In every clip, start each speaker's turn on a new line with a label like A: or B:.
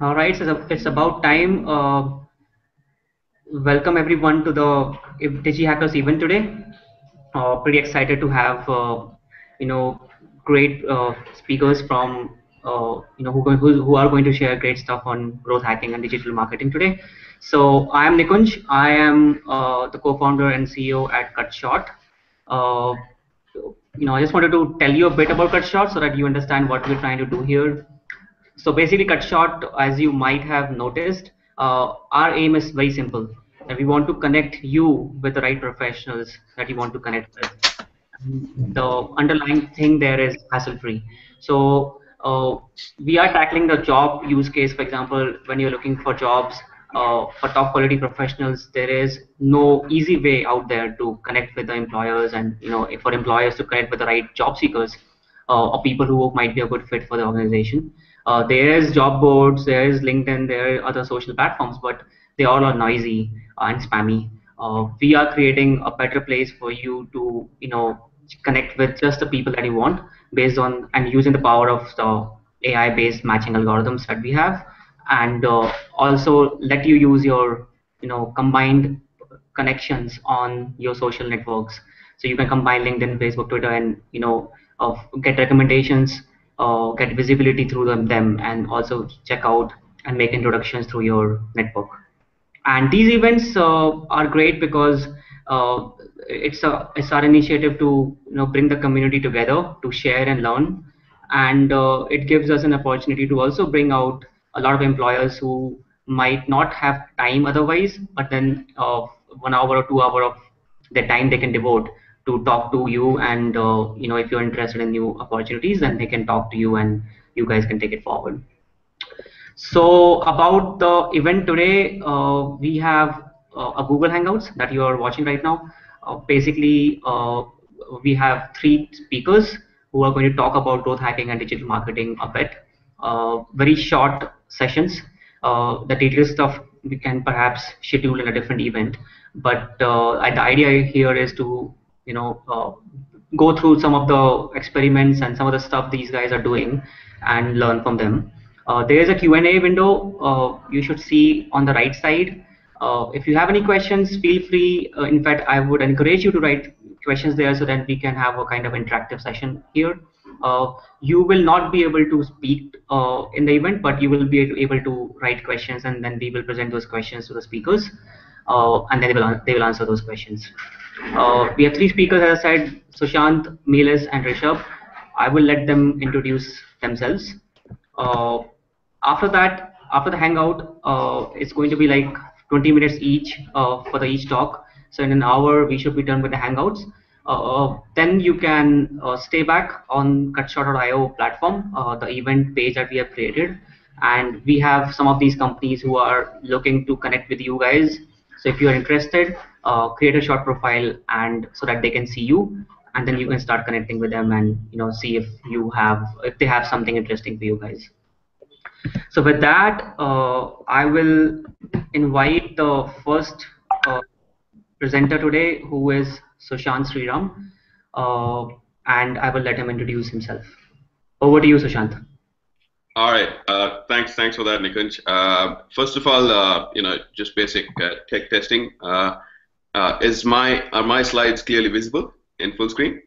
A: All right, so it's about time. Uh, welcome everyone to the Digi Hackers event today. Uh, pretty excited to have uh, you know great uh, speakers from uh, you know who, who, who are going to share great stuff on growth hacking and digital marketing today. So I am Nikunj. I am uh, the co-founder and CEO at CutShort. you know, I just wanted to tell you a bit about CutShort so that you understand what we're trying to do here so basically, CutShort, as you might have noticed, uh, our aim is very simple. We want to connect you with the right professionals that you want to connect with. The underlying thing there is hassle-free. So uh, we are tackling the job use case. For example, when you're looking for jobs uh, for top quality professionals, there is no easy way out there to connect with the employers, and you know, for employers to connect with the right job seekers uh, or people who might be a good fit for the organization. Uh, there is job boards, there is LinkedIn, there are other social platforms, but they all are noisy and spammy. Uh, we are creating a better place for you to, you know, connect with just the people that you want based on and using the power of the AI-based matching algorithms that we have, and uh, also let you use your, you know, combined connections on your social networks. So you can combine LinkedIn, Facebook, Twitter, and you know, uh, get recommendations uh, get visibility through them, them and also check out and make introductions through your network. And these events uh, are great because uh, it's a it's our initiative to you know bring the community together to share and learn, and uh, it gives us an opportunity to also bring out a lot of employers who might not have time otherwise, but then uh, one hour or two hour of their time they can devote to talk to you and uh, you know if you're interested in new opportunities then they can talk to you and you guys can take it forward. So about the event today uh, we have uh, a google hangouts that you are watching right now basically uh, we have three speakers who are going to talk about growth hacking and digital marketing a bit uh, very short sessions the detailed stuff we can perhaps schedule in a different event but the idea here is to you know uh, go through some of the experiments and some of the stuff these guys are doing and learn from them. Uh, there is a Q&A window uh, you should see on the right side. Uh, if you have any questions, feel free. Uh, in fact, I would encourage you to write questions there so that we can have a kind of interactive session here. Uh, you will not be able to speak in the event, but you will be able to write questions and then we will present those questions to the speakers and then they will, they will answer those questions. Uh, we have three speakers, as I said, Sushant, Miles, and Rishabh. I will let them introduce themselves. Uh, after that, after the hangout, uh, it's going to be like 20 minutes each uh, for the each talk. So in an hour, we should be done with the hangouts. Uh, then you can uh, stay back on cutshort.io platform, the event page that we have created. And we have some of these companies who are looking to connect with you guys. So if you are interested, uh, create a short profile and so that they can see you and then you can start connecting with them and you know see if you have if they have something interesting for you guys so with that uh, I will invite the first uh, presenter today who is Sushant Sreeram uh, and I will let him introduce himself over to you Sushant
B: all right. Uh, thanks. Thanks for that, Nikunj. Uh, first of all, uh, you know, just basic uh, tech testing. Uh, uh, is my are my slides clearly visible in full screen?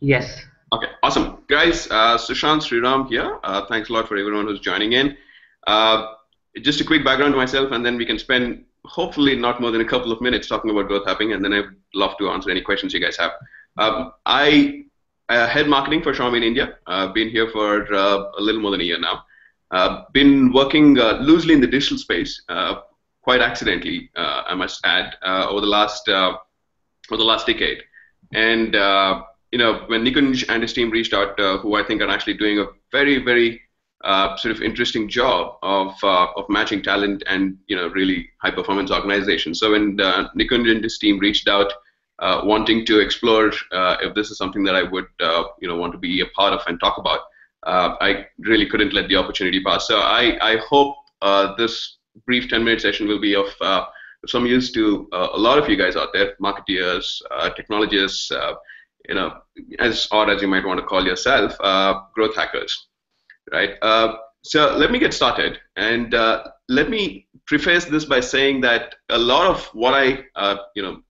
A: Yes.
B: Okay, awesome, guys. Uh, Sushant Sreeram here. Uh, thanks a lot for everyone who's joining in. Uh, just a quick background to myself, and then we can spend hopefully not more than a couple of minutes talking about growth hacking, and then I'd love to answer any questions you guys have. Um, I uh, head marketing for Xiaomi in India. I've been here for uh, a little more than a year now. Uh, been working uh, loosely in the digital space uh, quite accidentally, uh, I must add, uh, over the last uh, over the last decade. And you know, when Nikunj and his team reached out, who I think are actually doing a very very sort of interesting job of of matching talent and you know really high performance organizations. So when Nikunj and his team reached out. Uh, wanting to explore uh, if this is something that I would uh, you know want to be a part of and talk about. I really couldn't let the opportunity pass. So I, I hope this brief 10 minute session will be of uh, some use to uh, a lot of you guys out there, marketeers, uh, technologists, uh, you know, as or as you might want to call yourself, uh, growth hackers, right? Uh, So let me get started, and uh, let me preface this by saying that a lot of what I, uh, you know,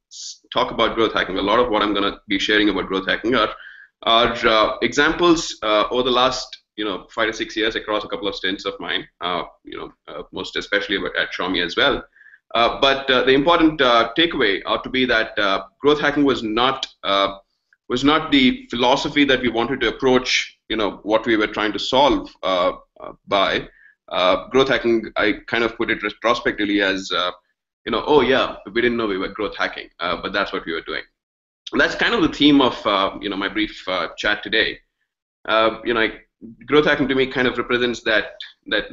B: talk about growth hacking, a lot of what I'm going to be sharing about growth hacking are are uh, examples uh, over the last, you know, five to six years across a couple of stints of mine, you know, most especially at Xiaomi as well. but the important takeaway ought to be that growth hacking was not was not the philosophy that we wanted to approach, you know, what we were trying to solve uh, by. Uh, growth hacking, I kind of put it retrospectively as, uh, you know, oh yeah, we didn't know we were growth hacking, but that's what we were doing. And that's kind of the theme of, you know, my brief chat today. you know, growth hacking to me kind of represents that that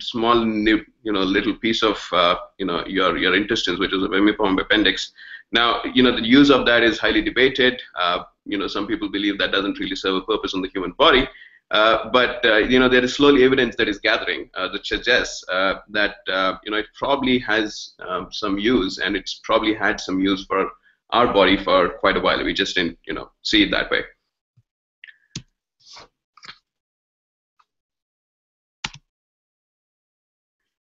B: small you know little piece of uh, you know your your intestines which is a vermiform appendix now you know the use of that is highly debated uh, you know some people believe that doesn't really serve a purpose on the human body uh, but uh, you know there is slowly evidence that is gathering uh, that suggests uh, that uh, you know it probably has um, some use and it's probably had some use for our body for quite a while. We just didn't you know see it that way.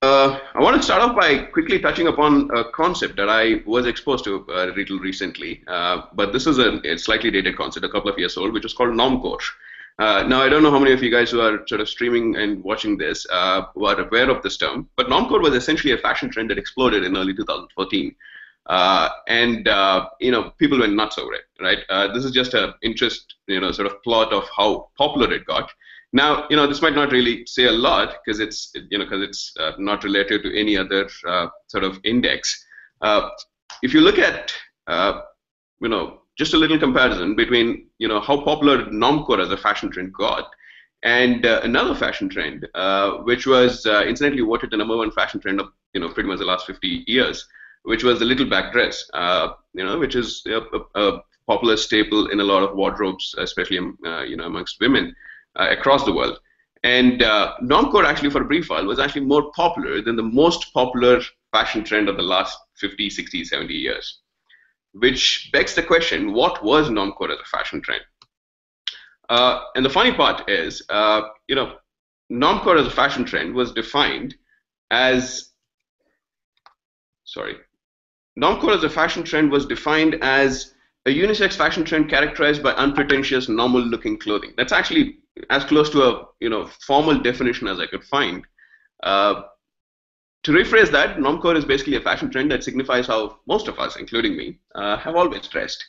B: Uh, I want to start off by quickly touching upon a concept that I was exposed to uh, a little recently, uh, but this is a, slightly dated concept, a couple of years old, which is called normcore. Uh, now, I don't know how many of you guys who are sort of streaming and watching this uh, were aware of this term, but normcore was essentially a fashion trend that exploded in early 2014. Uh, and uh, you know people went nuts over it, right? Uh, this is just a interest, you know, sort of plot of how popular it got. Now, you know, this might not really say a lot because it's, you know, because it's uh, not related to any other sort of index. if you look at, you know, just a little comparison between you know how popular normcore as a fashion trend got and uh, another fashion trend uh, which was uh, incidentally voted the number one fashion trend of you know pretty much the last 50 years which was the little black dress uh, you know which is a, a, popular staple in a lot of wardrobes especially um, uh, you know amongst women uh, across the world and normcore actually for a brief while was actually more popular than the most popular fashion trend of the last 50 60 70 years which begs the question, what was normcore as a fashion trend? Uh, and the funny part is, uh, you know, normcore as a fashion trend was defined as, sorry, normcore as a fashion trend was defined as a unisex fashion trend characterized by unpretentious, normal-looking clothing. That's actually as close to a you know formal definition as I could find. Uh, to rephrase that, normcore is basically a fashion trend that signifies how most of us, including me, uh, have always dressed,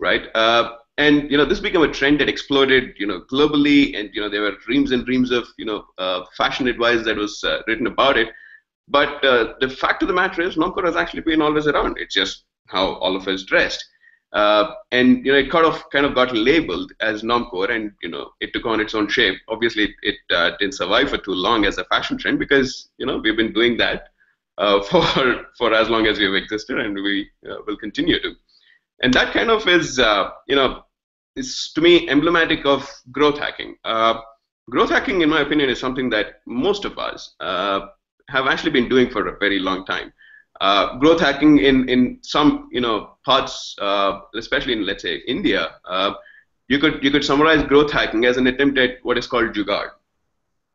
B: right? Uh, and you know, this became a trend that exploded, you know, globally, and you know, there were dreams and dreams of you know uh, fashion advice that was uh, written about it. But uh, the fact of the matter is, normcore has actually been always around. It's just how all of us dressed. Uh, and you know, it kind of kind of got labeled as normcore, and you know, it took on its own shape. Obviously, it, it uh, didn't survive for too long as a fashion trend because you know we've been doing that uh, for for as long as we've existed, and we uh, will continue to. And that kind of is, uh, you know, is to me emblematic of growth hacking. Uh, growth hacking, in my opinion, is something that most of us have actually been doing for a very long time. Uh, growth hacking in, in some you know parts, uh, especially in let's say India, uh, you could you could summarize growth hacking as an attempt at what is called jugaad.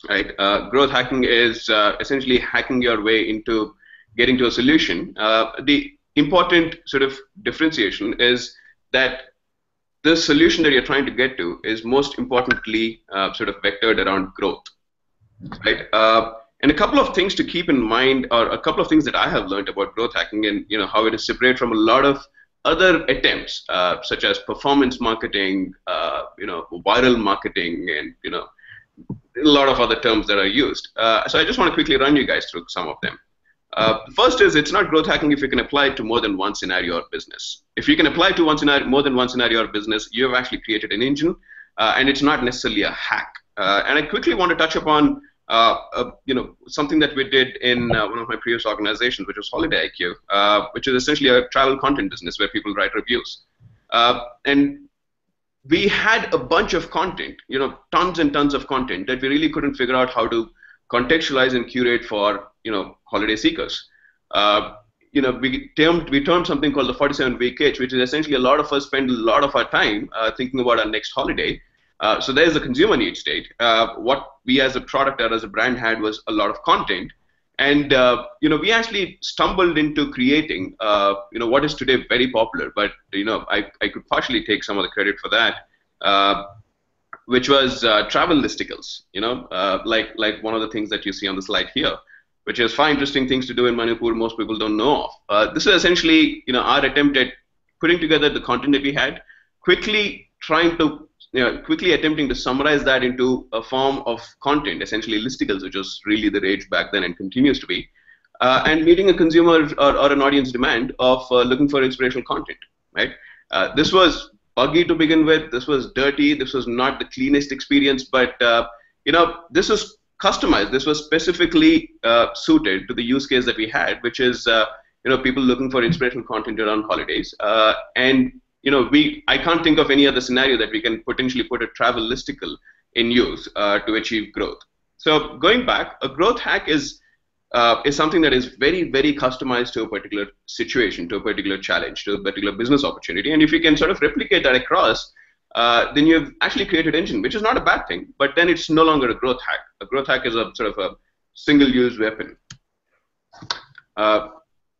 B: Right, uh, growth hacking is uh, essentially hacking your way into getting to a solution. the important sort of differentiation is that the solution that you're trying to get to is most importantly sort of vectored around growth. Right and a couple of things to keep in mind, or a couple of things that I have learned about growth hacking, and you know how it is separate from a lot of other attempts, uh, such as performance marketing, uh, you know, viral marketing, and you know, a lot of other terms that are used. Uh, so I just want to quickly run you guys through some of them. Uh, first is it's not growth hacking if you can apply it to more than one scenario or business. If you can apply to one scenario, more than one scenario or business, you have actually created an engine, uh, and it's not necessarily a hack. Uh, and I quickly want to touch upon uh, uh, you know, something that we did in uh, one of my previous organizations, which was Holiday IQ, uh, which is essentially a travel content business where people write reviews. Uh, and we had a bunch of content, you know, tons and tons of content that we really couldn't figure out how to contextualize and curate for, you know, holiday seekers. Uh, you know, we termed we termed something called the 47 week itch, which is essentially a lot of us spend a lot of our time thinking about our next holiday Uh, so there's a consumer need state. Uh, what we as a product or as a brand had was a lot of content, and uh, you know we actually stumbled into creating uh, you know what is today very popular. But you know I, I could partially take some of the credit for that, uh, which was travel listicles. You know like like one of the things that you see on the slide here, which is five interesting things to do in Manipur most people don't know of. this is essentially you know our attempt at putting together the content that we had, quickly trying to you know, quickly attempting to summarize that into a form of content, essentially listicles, which was really the rage back then and continues to be, uh, and meeting a consumer or, or, an audience demand of uh, looking for inspirational content, right? Uh, this was buggy to begin with. This was dirty. This was not the cleanest experience, but uh, you know, this was customized. This was specifically uh, suited to the use case that we had, which is uh, you know people looking for inspirational content around holidays, and you know, we I can't think of any other scenario that we can potentially put a travel listicle in use uh, to achieve growth. So going back, a growth hack is uh, is something that is very very customized to a particular situation, to a particular challenge, to a particular business opportunity, and if you can sort of replicate that across. Uh, then you've actually created engine, which is not a bad thing, but then it's no longer a growth hack. A growth hack is a sort of a single-use weapon. Uh,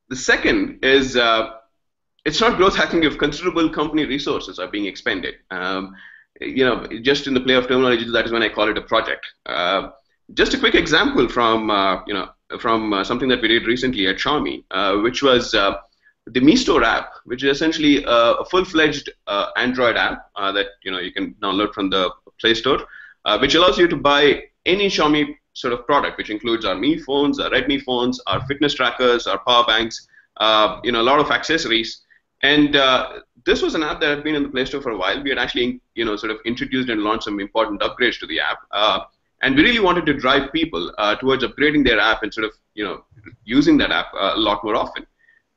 B: the second is uh, it's not growth hacking if considerable company resources are being expended. Um, you know, just in the play of terminology, that is when I call it a project. Uh, just a quick example from uh, you know from uh, something that we did recently at Xiaomi, uh, which was uh, the Mi Store app, which is essentially a full-fledged uh, Android app that you know you can download from the Play Store, which allows you to buy any Xiaomi sort of product, which includes our Mi phones, our Redmi phones, our fitness trackers, our power banks, you know, a lot of accessories and uh, this was an app that had been in the Play Store for a while. We had actually, you know, sort of introduced and launched some important upgrades to the app. Uh, and we really wanted to drive people uh, towards upgrading their app and sort of, you know, using that app uh, a lot more often.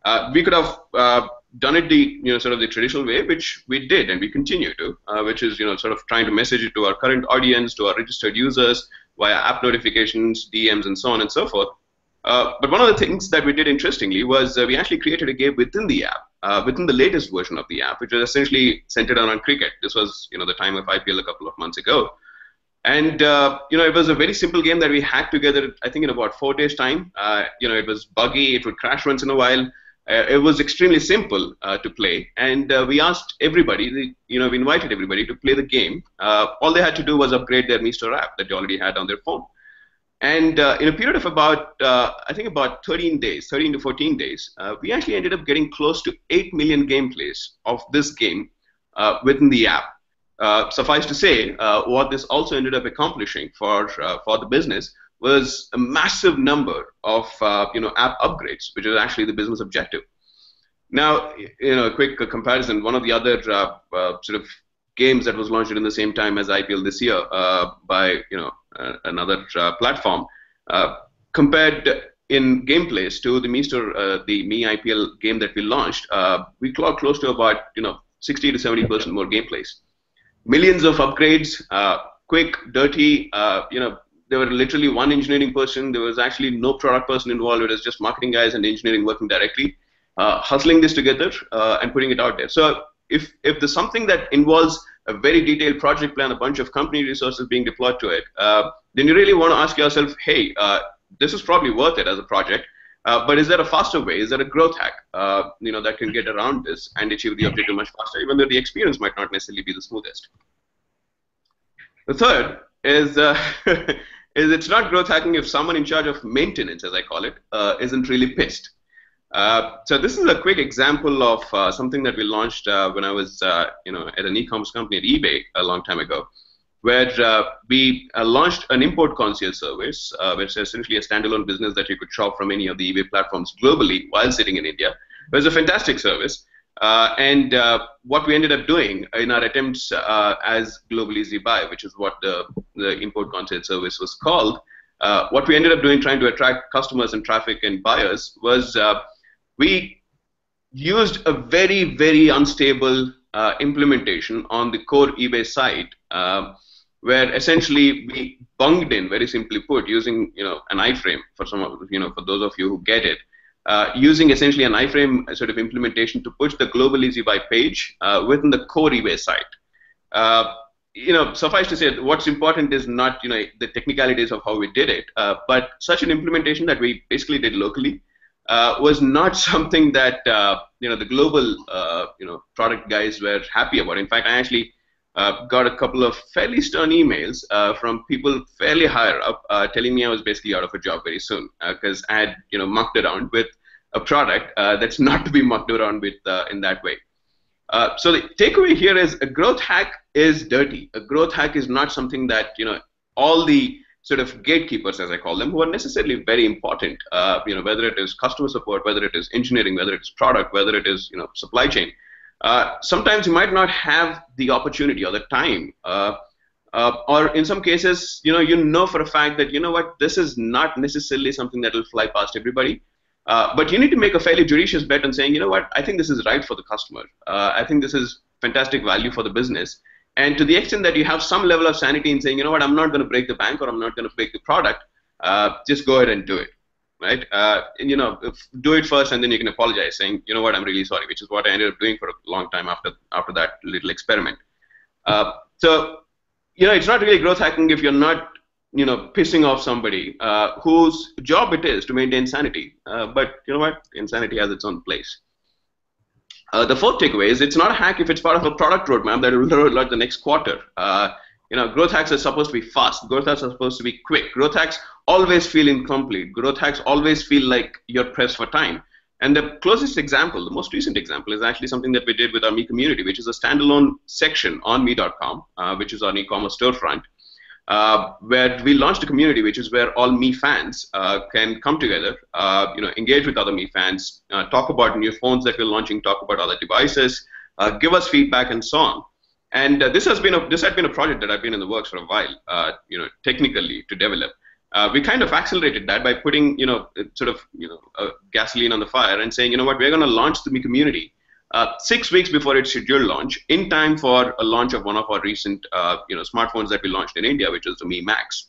B: Uh, we could have uh, done it the, you know, sort of the traditional way, which we did and we continue to, which is, you know, sort of trying to message it to our current audience, to our registered users via app notifications, DMs, and so on and so forth. But one of the things that we did interestingly was we actually created a game within the app, uh, within the latest version of the app, which was essentially centered around cricket. This was, you know, the time of IPL a couple of months ago. And, uh, you know, it was a very simple game that we hacked together, I think, in about four days' time. Uh, you know, it was buggy, it would crash once in a while. it was extremely simple to play. And we asked everybody, you know, we invited everybody to play the game. all they had to do was upgrade their Mi Store app that they already had on their phone. And uh, in a period of about, uh, I think about 13 days, 13 to 14 days, uh, we actually ended up getting close to 8 million gameplays of this game uh, within the app. Uh, suffice to say, uh, what this also ended up accomplishing for, for the business was a massive number of you know, app upgrades, which is actually the business objective. Now, you know, a quick comparison, one of the other sort of games that was launched in the same time as IPL this year by, you know, another uh, platform. Uh, compared in gameplays to the Store, the Mi IPL game that we launched, we clocked close to about you know 60 to 70 percent more gameplays. Millions of upgrades, quick, dirty. you know, there were literally one engineering person. There was actually no product person involved. It was just marketing guys and engineering working directly, uh, hustling this together uh, and putting it out there. So if if there's something that involves a very detailed project plan, a bunch of company resources being deployed to it, uh, then you really want to ask yourself, hey, uh, this is probably worth it as a project. Uh, but is there a faster way? Is there a growth hack, uh, you know, that can get around this and achieve the objective much faster, even though the experience might not necessarily be the smoothest? The third is uh, is it's not growth hacking if someone in charge of maintenance, as I call it, uh, not really pissed. Uh, so this is a quick example of uh, something that we launched uh, when I was, uh, you know, at an e-commerce company at eBay a long time ago, where uh, we launched an import concierge service, which is essentially a standalone business that you could shop from any of the eBay platforms globally while sitting in India. It was a fantastic service. and what we ended up doing in our attempts as Global Easy Buy, which is what the, the import concierge service was called, what we ended up doing trying to attract customers and traffic and buyers was we used a very, very unstable uh, implementation on the core eBay site, uh, where essentially we bunged in, very simply put, using you know an iframe for some of you know for those of you who get it, uh, using essentially an iframe sort of implementation to push the global easy buy page uh, within the core eBay site. Uh, you know, suffice to say, what's important is not you know the technicalities of how we did it, uh, but such an implementation that we basically did locally uh, was not something that uh, you know the global uh, you know product guys were happy about. In fact, I actually uh, got a couple of fairly stern emails uh, from people fairly higher up telling me I was basically out of a job very soon because I had you know mucked around with a product that's not to be mucked around with in that way. So the takeaway here is a growth hack is dirty. A growth hack is not something that you know all the sort of gatekeepers, as I call them, who are necessarily very important. Uh, you know, whether it is customer support, whether it is engineering, whether it's product, whether it is you know supply chain. Uh, sometimes you might not have the opportunity or the time, uh, uh, or in some cases, you know, you know for a fact that you know what, this is not necessarily something that will fly past everybody. Uh, but you need to make a fairly judicious bet on saying, you know what, I think this is right for the customer. Uh, I think this is fantastic value for the business. And to the extent that you have some level of sanity in saying, you know what, I'm not going to break the bank or I'm not going to break the product, uh, just go ahead and do it, right? Uh, and you know, do it first, and then you can apologize, saying, you know what, I'm really sorry, which is what I ended up doing for a long time after after that little experiment. Uh, so, you know, it's not really growth hacking if you're not you know, pissing off somebody uh, whose job it is to maintain sanity. Uh, but you know what? Insanity has its own place. Uh, the fourth takeaway is it's not a hack if it's part of a product roadmap that will roll out the next quarter. Uh, you know, growth hacks are supposed to be fast. Growth hacks are supposed to be quick. Growth hacks always feel incomplete. Growth hacks always feel like you're pressed for time. And the closest example, the most recent example, is actually something that we did with our Mi community, which is a standalone section on mi.com, uh, which is our e-commerce storefront uh, where we launched a community, which is where all Mi fans uh, can come together, uh, you know, engage with other Mi fans, uh, talk about new phones that we're launching, talk about other devices, uh, give us feedback, and so on. And uh, this has been a this had been a project that I've been in the works for a while, you know, technically to develop. we kind of accelerated that by putting, you know, sort of, you know, gasoline on the fire and saying, you know what, we're going to launch the Mi community uh, six weeks before its scheduled launch, in time for a launch of one of our recent uh, you know, smartphones that we launched in India, which is the Mi Max.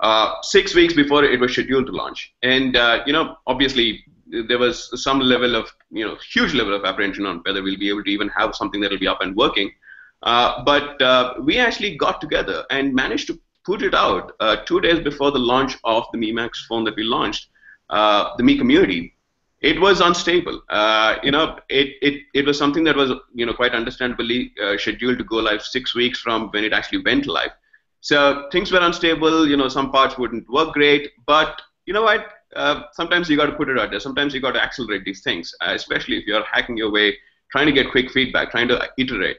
B: Uh, six weeks before it was scheduled to launch. And, uh, you know, obviously there was some level of, you know, huge level of apprehension on whether we'll be able to even have something that will be up and working. Uh, but we actually got together and managed to put it out two days before the launch of the Mi Max phone that we launched, the Mi community it was unstable. Uh, you know, it, it, it was something that was, you know, quite understandably uh, scheduled to go live six weeks from when it actually went live. So things were unstable. You know, some parts wouldn't work great. But you know what? Uh, sometimes you got to put it out there. Sometimes you got to accelerate these things, uh, especially if you're hacking your way, trying to get quick feedback, trying to iterate.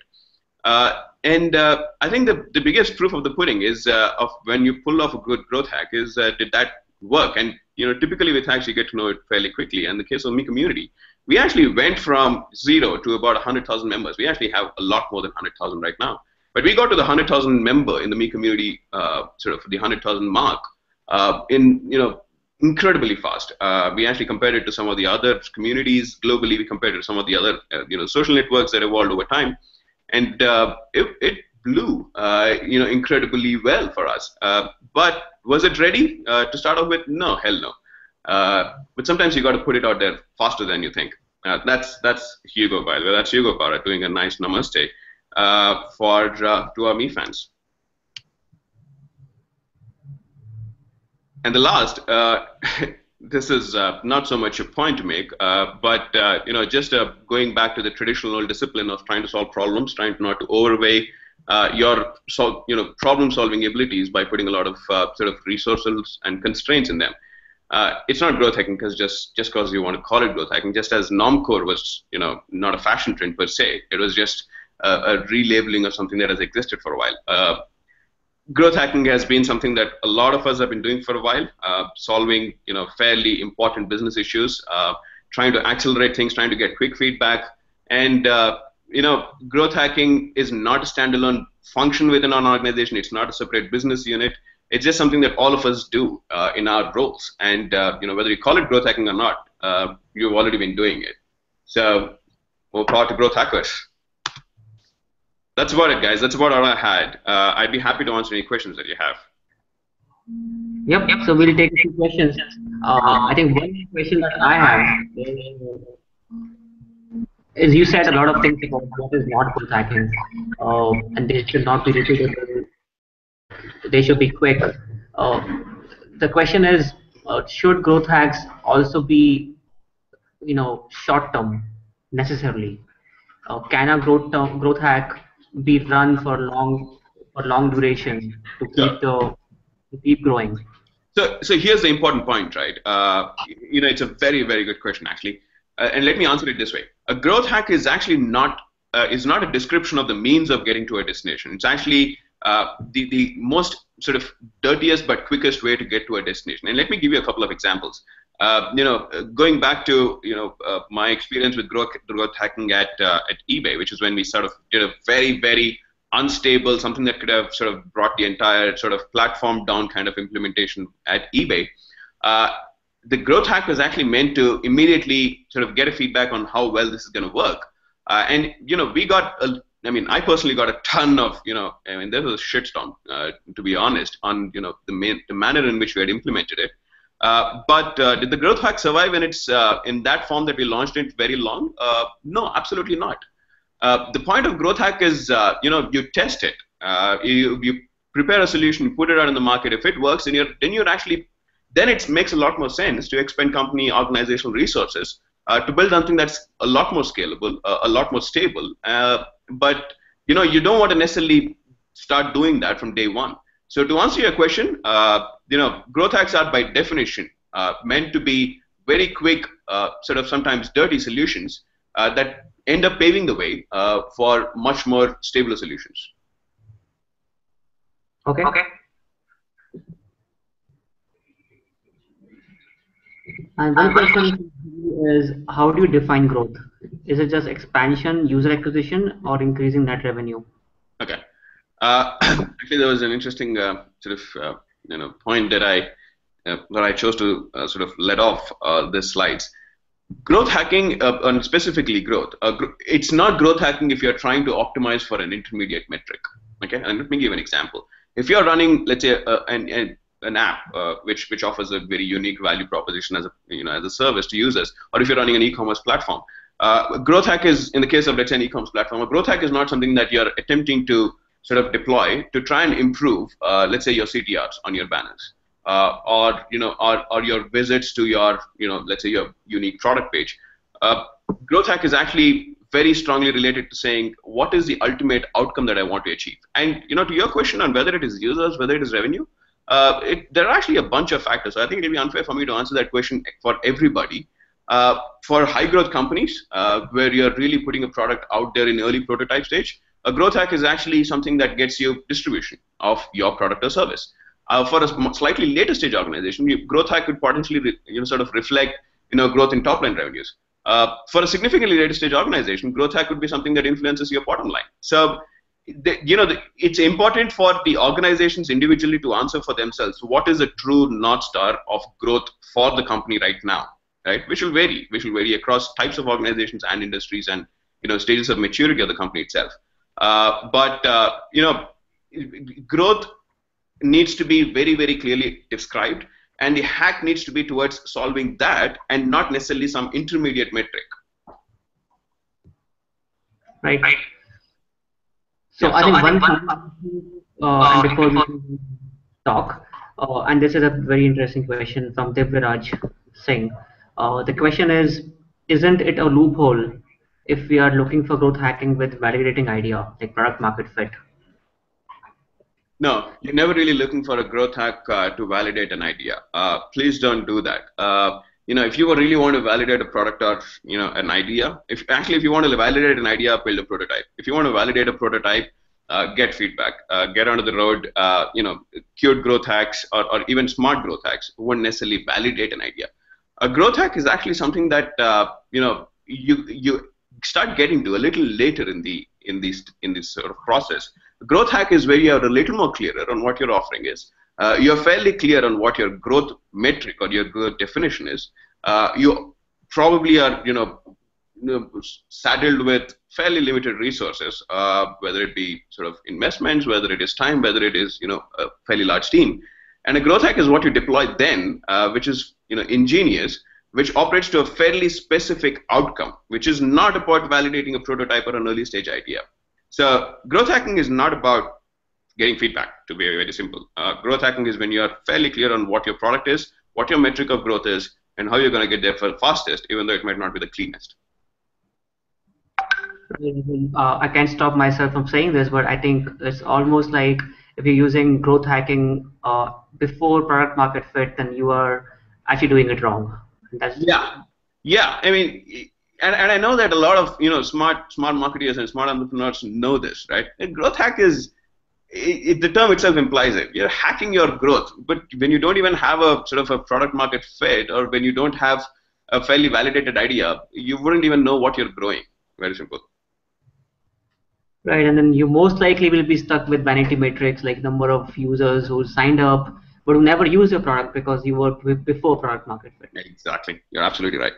B: Uh, and uh, I think the, the biggest proof of the pudding is of when you pull off a good growth hack is did that work? And you know, typically with hacks you get to know it fairly quickly. And in the case of Mi Community, we actually went from zero to about 100,000 members. We actually have a lot more than 100,000 right now. But we got to the 100,000 member in the Mi Community, uh, sort of the 100,000 mark, uh, in you know incredibly fast. Uh, we actually compared it to some of the other communities globally. We compared it to some of the other uh, you know social networks that evolved over time, and uh, it, it blew uh, you know incredibly well for us. but was it ready uh, to start off with? No, hell no. Uh, but sometimes you got to put it out there faster than you think. Uh, that's that's Hugo, by the way. That's Hugo Barra doing a nice namaste uh, for uh, to our Mi fans. And the last, uh, this is not so much a point to make, but you know, just going back to the traditional discipline of trying to solve problems, trying not to overweigh uh, your sol- you know problem solving abilities by putting a lot of uh, sort of resources and constraints in them. Uh, it's not growth hacking because just just because you want to call it growth hacking, just as normcore was you know not a fashion trend per se, it was just a, a relabeling of something that has existed for a while. Uh, growth hacking has been something that a lot of us have been doing for a while, uh, solving you know fairly important business issues, uh, trying to accelerate things, trying to get quick feedback, and you know, growth hacking is not a standalone function within an organization. It's not a separate business unit. It's just something that all of us do uh, in our roles. And uh, you know, whether you call it growth hacking or not, uh, you've already been doing it. So, more power to growth hackers. That's about it, guys. That's about all I had. Uh, I'd be happy to answer any questions that you have.
A: Yep. Yep. So we'll take a few questions. Uh, I think one question that I have as you said, a lot of things about what is not growth hacking, uh, and they should not be repeatable. They should be quick. Uh, the question is, uh, should growth hacks also be, you know, short term necessarily? Uh, can a growth term, growth hack be run for long for long duration to keep the to keep growing?
B: So, so here's the important point, right? Uh, you know, it's a very, very good question, actually. Uh, and let me answer it this way: a growth hack is actually not uh, is not a description of the means of getting to a destination. It's actually uh, the the most sort of dirtiest but quickest way to get to a destination. And let me give you a couple of examples. Uh, you know, going back to you know uh, my experience with growth, growth hacking at uh, at eBay, which is when we sort of did a very very unstable, something that could have sort of brought the entire sort of platform down kind of implementation at eBay. Uh, the growth hack was actually meant to immediately sort of get a feedback on how well this is going to work. Uh, and you know, we got a, I mean, I personally got a ton of, you know, I mean, there was a shitstorm, uh, to be honest, on, you know, the, main, the manner in which we had implemented it. Uh, but uh, did the growth hack survive when it's uh, in that form that we launched it very long? Uh, no, absolutely not. The point of growth hack is, you know, you test it. you, you prepare a solution, put it out in the market. If it works, then you're, then you're actually then it makes a lot more sense to expend company organizational resources uh, to build something that's a lot more scalable, uh, a lot more stable. Uh, but you know, you don't want to necessarily start doing that from day one. So to answer your question, uh, you know, growth hacks are by definition uh, meant to be very quick, uh, sort of sometimes dirty solutions that end up paving the way for much more stable solutions.
A: Okay. Okay. And one question is how do you define growth? Is it just expansion, user acquisition, or increasing net revenue?
B: Okay. Uh, actually, there was an interesting uh, sort of uh, you know point that I uh, that I chose to uh, sort of let off uh, this slides. Growth hacking, and specifically growth, gr- it's not growth hacking if you're trying to optimize for an intermediate metric. Okay, and let me give an example. If you're running, let's say, an, an an app uh, which which offers a very unique value proposition as a you know as a service to users, or if you're running an e-commerce platform. Uh, growth hack is in the case of let's say an e-commerce platform. A growth hack is not something that you're attempting to sort of deploy to try and improve, uh, let's say your CTRs on your banners, uh, or you know, or, or your visits to your you know, let's say your unique product page. Uh, growth hack is actually very strongly related to saying what is the ultimate outcome that I want to achieve. And you know, to your question on whether it is users, whether it is revenue, uh, it, there are actually a bunch of factors. So I think it would be unfair for me to answer that question for everybody. Uh, for high growth companies, uh, where you're really putting a product out there in early prototype stage, a growth hack is actually something that gets you distribution of your product or service. Uh, for a slightly later stage organization, growth hack could potentially you know, sort of reflect you know, growth in top line revenues. Uh, for a significantly later stage organization, growth hack could be something that influences your bottom line. So the, you know, the, it's important for the organizations individually to answer for themselves what is a true north star of growth for the company right now, right? Which will vary, which will vary across types of organizations and industries and you know stages of maturity of the company itself. Uh, but uh, you know, growth needs to be very, very clearly described, and the hack needs to be towards solving that, and not necessarily some intermediate metric.
A: Right. right. So yeah, I think one thing, uh, and before we talk, uh, and this is a very interesting question from Divyaraj Singh. Uh, the question is, isn't it a loophole if we are looking for growth hacking with validating idea, like product market fit?
B: No, you're never really looking for a growth hack uh, to validate an idea. Uh, please don't do that. Uh, you know, if you really want to validate a product or you know an idea, if actually if you want to validate an idea, build a prototype. If you want to validate a prototype, uh, get feedback, uh, get onto the road. Uh, you know, cute growth hacks or, or even smart growth hacks won't necessarily validate an idea. A growth hack is actually something that uh, you know you you start getting to a little later in the in this in this sort of process. growth hack is where you are a little more clearer on what your offering is uh, you're fairly clear on what your growth metric or your growth definition is. Uh, you probably are, you know, saddled with fairly limited resources, uh, whether it be sort of investments, whether it is time, whether it is, you know, a fairly large team. And a growth hack is what you deploy then, uh, which is, you know, ingenious, which operates to a fairly specific outcome, which is not about validating a prototype or an early stage idea. So growth hacking is not about getting feedback, to be very simple. Uh, growth hacking is when you are fairly clear on what your product is, what your metric of growth is, and how you're going to get there for fastest, even though it might not be the cleanest.
A: Uh, I can't stop myself from saying this, but I think it's almost like if you're using growth hacking uh, before product market fit, then you are actually doing it wrong.
B: That's yeah, yeah. I mean, and, and I know that a lot of you know smart smart marketers and smart entrepreneurs know this, right? And growth hack is it, it, the term itself implies it. You're hacking your growth, but when you don't even have a sort of a product market fit, or when you don't have a fairly validated idea, you wouldn't even know what you're growing. Very simple.
A: Right, and then you most likely will be stuck with vanity metrics like number of users who signed up but who never use your product because you worked with before product market fit.
B: Exactly, you're absolutely right.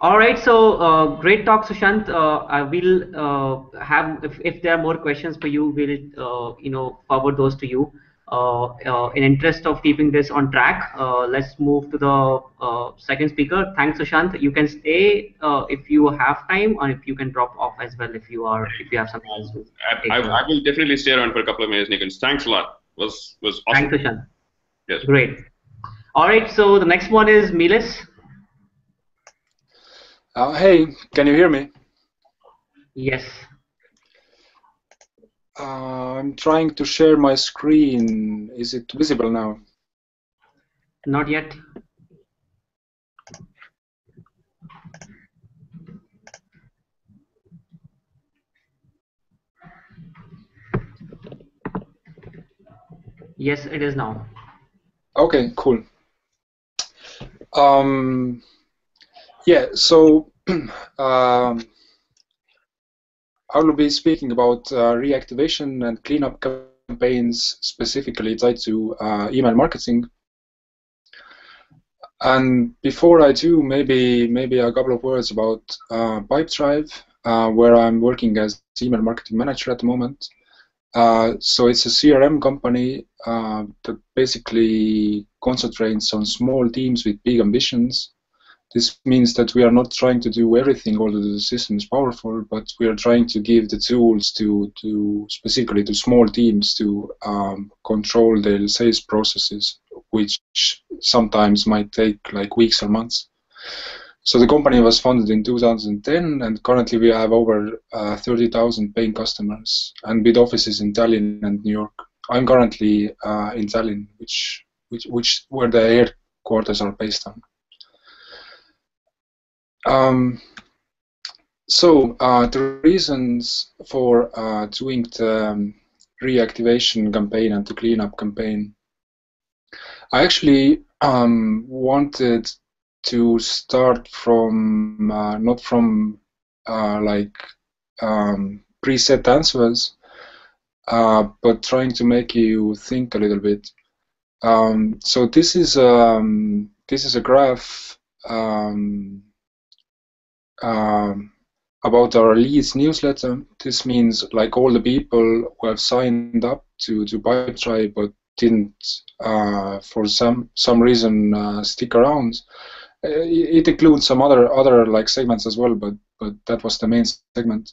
A: All right, so uh, great talk, Sushant. Uh, I will uh, have, if, if there are more questions for you, we'll uh, you know forward those to you. Uh, uh, in interest of keeping this on track, let's move to the second speaker. Thanks, Sushant. You can stay if you have time, or if you can drop off as well if you are if you have something else to.
B: I, I, I will definitely stay around for a couple of minutes, Nikunj. Thanks a lot. Was was awesome.
A: Thanks, Sushant. Yes. Great. All right, so the next one is Miles.
C: Uh, hey, can you hear me?
A: Yes.
C: Uh, I'm trying to share my screen. Is it visible now?
A: Not yet. Yes, it is now.
C: Okay, cool. Um, yeah, so um, I will be speaking about uh, reactivation and cleanup campaigns specifically tied to uh, email marketing. And before I do, maybe maybe a couple of words about uh, Pipedrive, uh, where I'm working as email marketing manager at the moment. Uh, so it's a CRM company uh, that basically concentrates on small teams with big ambitions this means that we are not trying to do everything, although the system is powerful, but we are trying to give the tools to, to specifically to small teams to um, control their sales processes, which sometimes might take like weeks or months. So the company was founded in 2010, and currently we have over uh, 30,000 paying customers, and with offices in Tallinn and New York. I'm currently uh, in Tallinn, which, which, which where the headquarters are based on. Um, so uh, the reasons for uh, doing the um, reactivation campaign and the cleanup campaign, I actually um, wanted to start from uh, not from uh, like um, preset answers, uh, but trying to make you think a little bit. Um, so this is um, this is a graph um, um, about our leads newsletter. This means like all the people who have signed up to to Pipedrive but didn't uh, for some some reason uh, stick around. Uh, it includes some other other like segments as well, but but that was the main segment.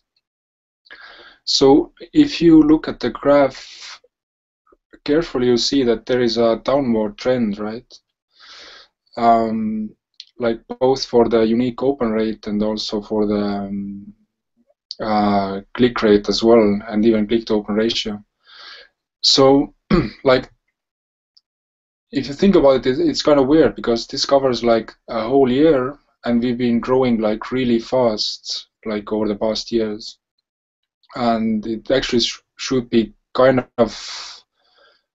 C: So if you look at the graph carefully, you see that there is a downward trend, right? Um, like both for the unique open rate and also for the um, uh, click rate as well, and even click to open ratio. So, like, if you think about it, it's kind of weird because this covers like a whole year, and we've been growing like really fast, like over the past years, and it actually sh should be kind of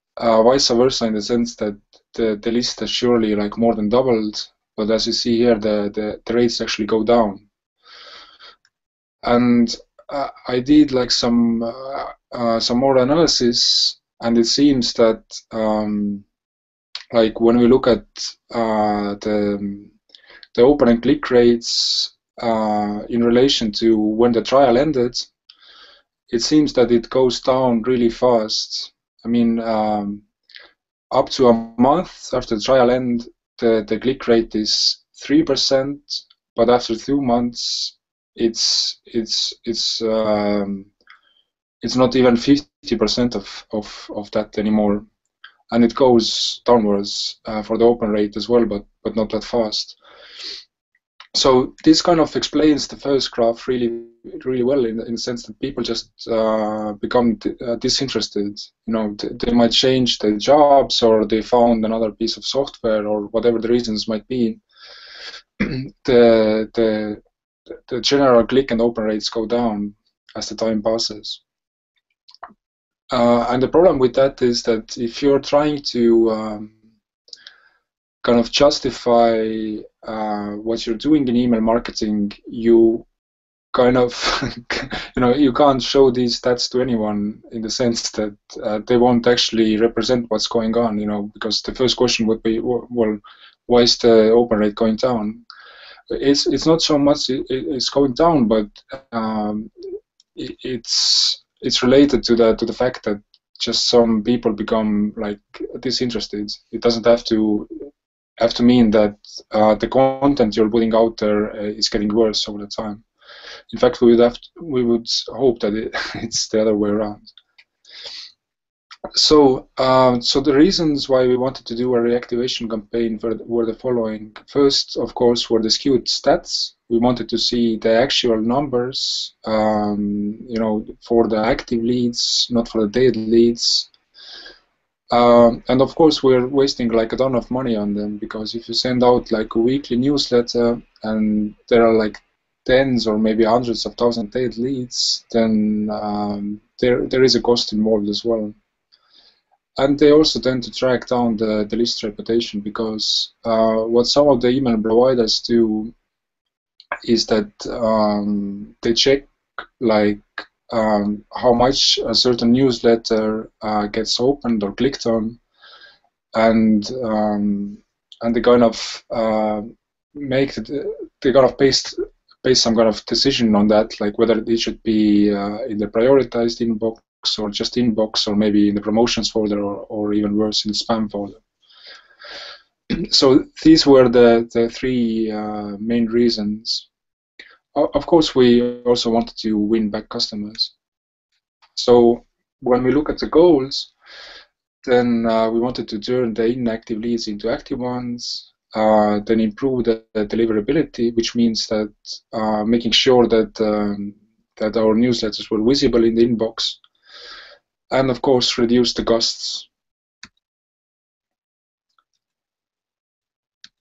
C: uh, vice versa in the sense that the, the list has surely like more than doubled but as you see here, the, the, the rates actually go down. And uh, I did like some uh, uh, some more analysis, and it seems that um, like when we look at uh, the the open and click rates uh, in relation to when the trial ended, it seems that it goes down really fast. I mean, um, up to a month after the trial end, the, the click rate is three percent, but after two months, it's it's it's um, it's not even fifty percent of, of of that anymore, and it goes downwards uh, for the open rate as well, but but not that fast. So this kind of explains the first graph really really well in, in the sense that people just uh, become uh, disinterested. You know, they might change their jobs or they found another piece of software or whatever the reasons might be. the the the general click and open rates go down as the time passes. Uh, and the problem with that is that if you're trying to um, kind of justify uh, what you're doing in email marketing, you kind of, you know, you can't show these stats to anyone in the sense that uh, they won't actually represent what's going on, you know, because the first question would be, well, why is the open rate going down? It's it's not so much it, it's going down, but um, it, it's it's related to the to the fact that just some people become like disinterested. It doesn't have to have to mean that uh, the content you're putting out there uh, is getting worse over the time. In fact, we would have to, we would hope that it, it's the other way around. So, uh, so the reasons why we wanted to do a reactivation campaign were, were the following. First, of course, were the skewed stats. We wanted to see the actual numbers, um, you know, for the active leads, not for the dead leads. Um, and of course, we're wasting like a ton of money on them because if you send out like a weekly newsletter and there are like tens or maybe hundreds of thousand paid leads, then um, there there is a cost involved as well. And they also tend to track down the, the list reputation because uh, what some of the email providers do is that um, they check like um, how much a certain newsletter uh, gets opened or clicked on, and um, and they kind of uh, make they kind of paste base some kind of decision on that, like whether it should be uh, in the prioritized inbox or just inbox or maybe in the promotions folder or, or even worse in the spam folder. so these were the, the three uh, main reasons of course, we also wanted to win back customers. So when we look at the goals, then uh, we wanted to turn the inactive leads into active ones, uh, then improve the, the, deliverability, which means that uh, making sure that um, that our newsletters were visible in the inbox, and of course reduce the costs.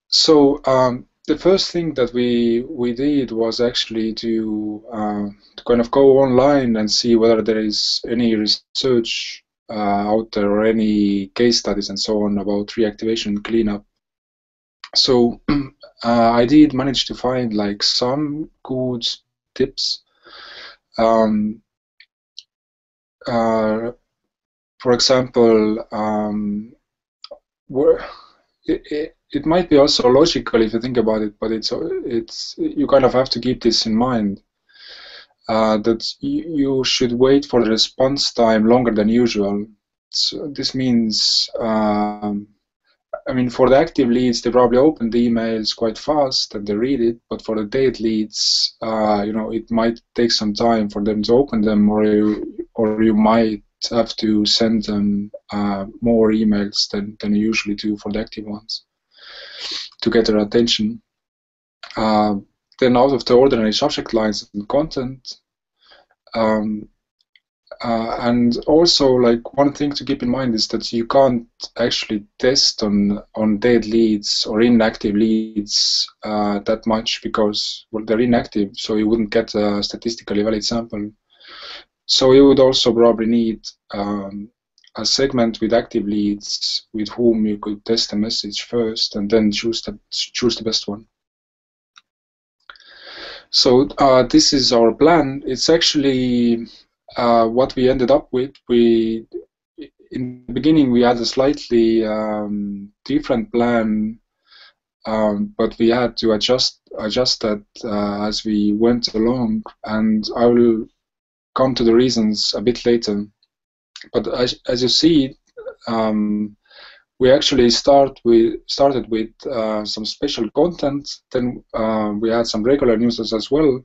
C: So um, the first thing that we we did was actually to, uh, to kind of go online and see whether there is any research uh, out there or any case studies and so on about reactivation cleanup. So uh, I did manage to find like some good tips. Um, uh, for example, um, where it, it, might be also logical if you think about it, but it's it's you kind of have to keep this in mind uh, that you should wait for the response time longer than usual. So this means, um, I mean, for the active leads, they probably open the emails quite fast and they read it, but for the dead leads, uh, you know, it might take some time for them to open them, or you, or you might have to send them uh, more emails than, than you usually do for the active ones to get their attention. Uh, then out of the ordinary subject lines and content. Um, uh, and also, like one thing to keep in mind is that you can't actually test on on dead leads or inactive leads uh, that much because well they're inactive, so you wouldn't get a statistically valid sample. So you would also probably need um, a segment with active leads with whom you could test the message first and then choose the choose the best one. So uh, this is our plan. It's actually uh, what we ended up with. We in the beginning we had a slightly um, different plan, um, but we had to adjust adjust that uh, as we went along, and I will come to the reasons a bit later but as, as you see, um, we actually start with started with uh, some special content. Then uh, we had some regular newsletters as well,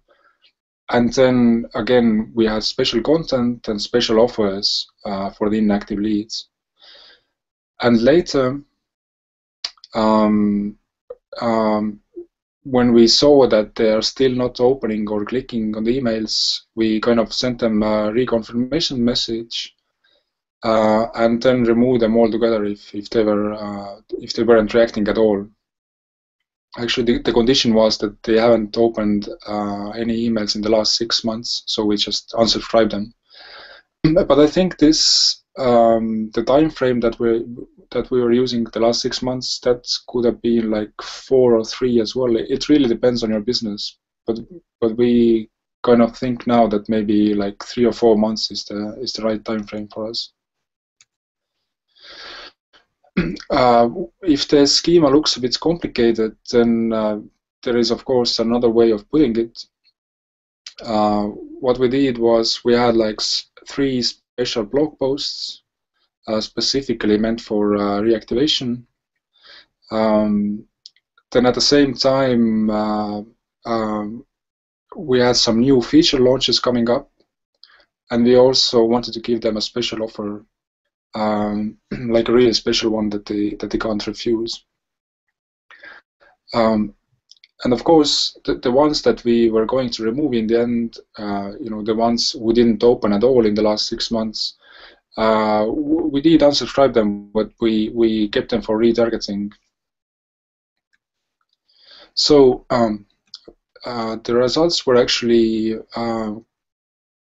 C: and then again we had special content and special offers uh, for the inactive leads. And later, um, um, when we saw that they are still not opening or clicking on the emails, we kind of sent them a reconfirmation message uh, and then remove them altogether if, if they were uh, if they weren't reacting at all. Actually, the, the condition was that they haven't opened uh, any emails in the last six months, so we just unsubscribed them. But I think this um, the time frame that we that we were using the last six months that could have been like four or three as well. It really depends on your business, but but we kind of think now that maybe like three or four months is the is the right time frame for us. Uh, if the schema looks a bit complicated, then uh, there is of course another way of putting it. Uh, what we did was we had like three special blog posts specifically meant for uh, reactivation. Um, then at the same time, uh, um, we had some new feature launches coming up, and we also wanted to give them a special offer um, like a really special one that they that they can't refuse. Um, and of course, the, the ones that we were going to remove in the end, uh, you know, the ones we didn't open at all in the last six months, uh, we did unsubscribe them, but we we kept them for retargeting. So um, uh, the results were actually uh,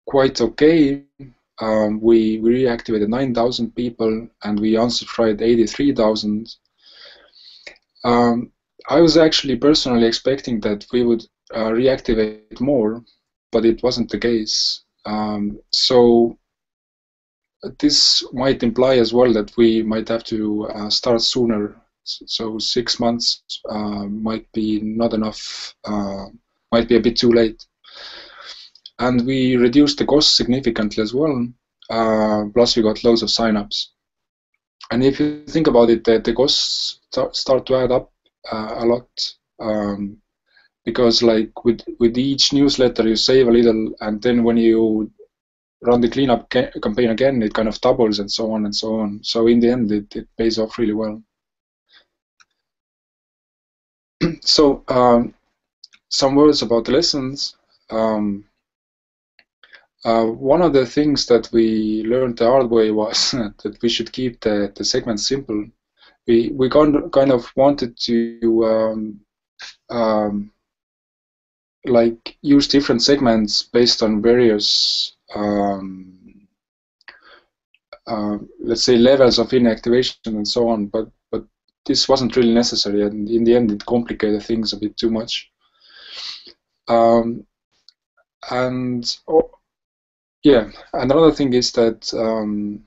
C: quite okay um, we, we reactivated 9,000 people and we unsubscribed 83,000. Um, I was actually personally expecting that we would uh, reactivate more, but it wasn't the case. Um, so this might imply as well that we might have to uh, start sooner. So six months uh, might be not enough, uh, might be a bit too late and we reduced the cost significantly as well. Uh, plus, we got loads of signups. And if you think about it, the, the costs start to add up uh, a lot. Um, because like with with each newsletter you save a little and then when you run the cleanup ca campaign again it kind of doubles and so on and so on. So in the end it, it pays off really well. So um, some words about the lessons. Um, uh, one of the things that we learned the hard way was that we should keep the, the segments simple. We we kind of wanted to um, um, like use different segments based on various um, uh, let's say levels of inactivation and so on. But but this wasn't really necessary, and in the end, it complicated things a bit too much. Um, and oh, yeah, another thing is that um,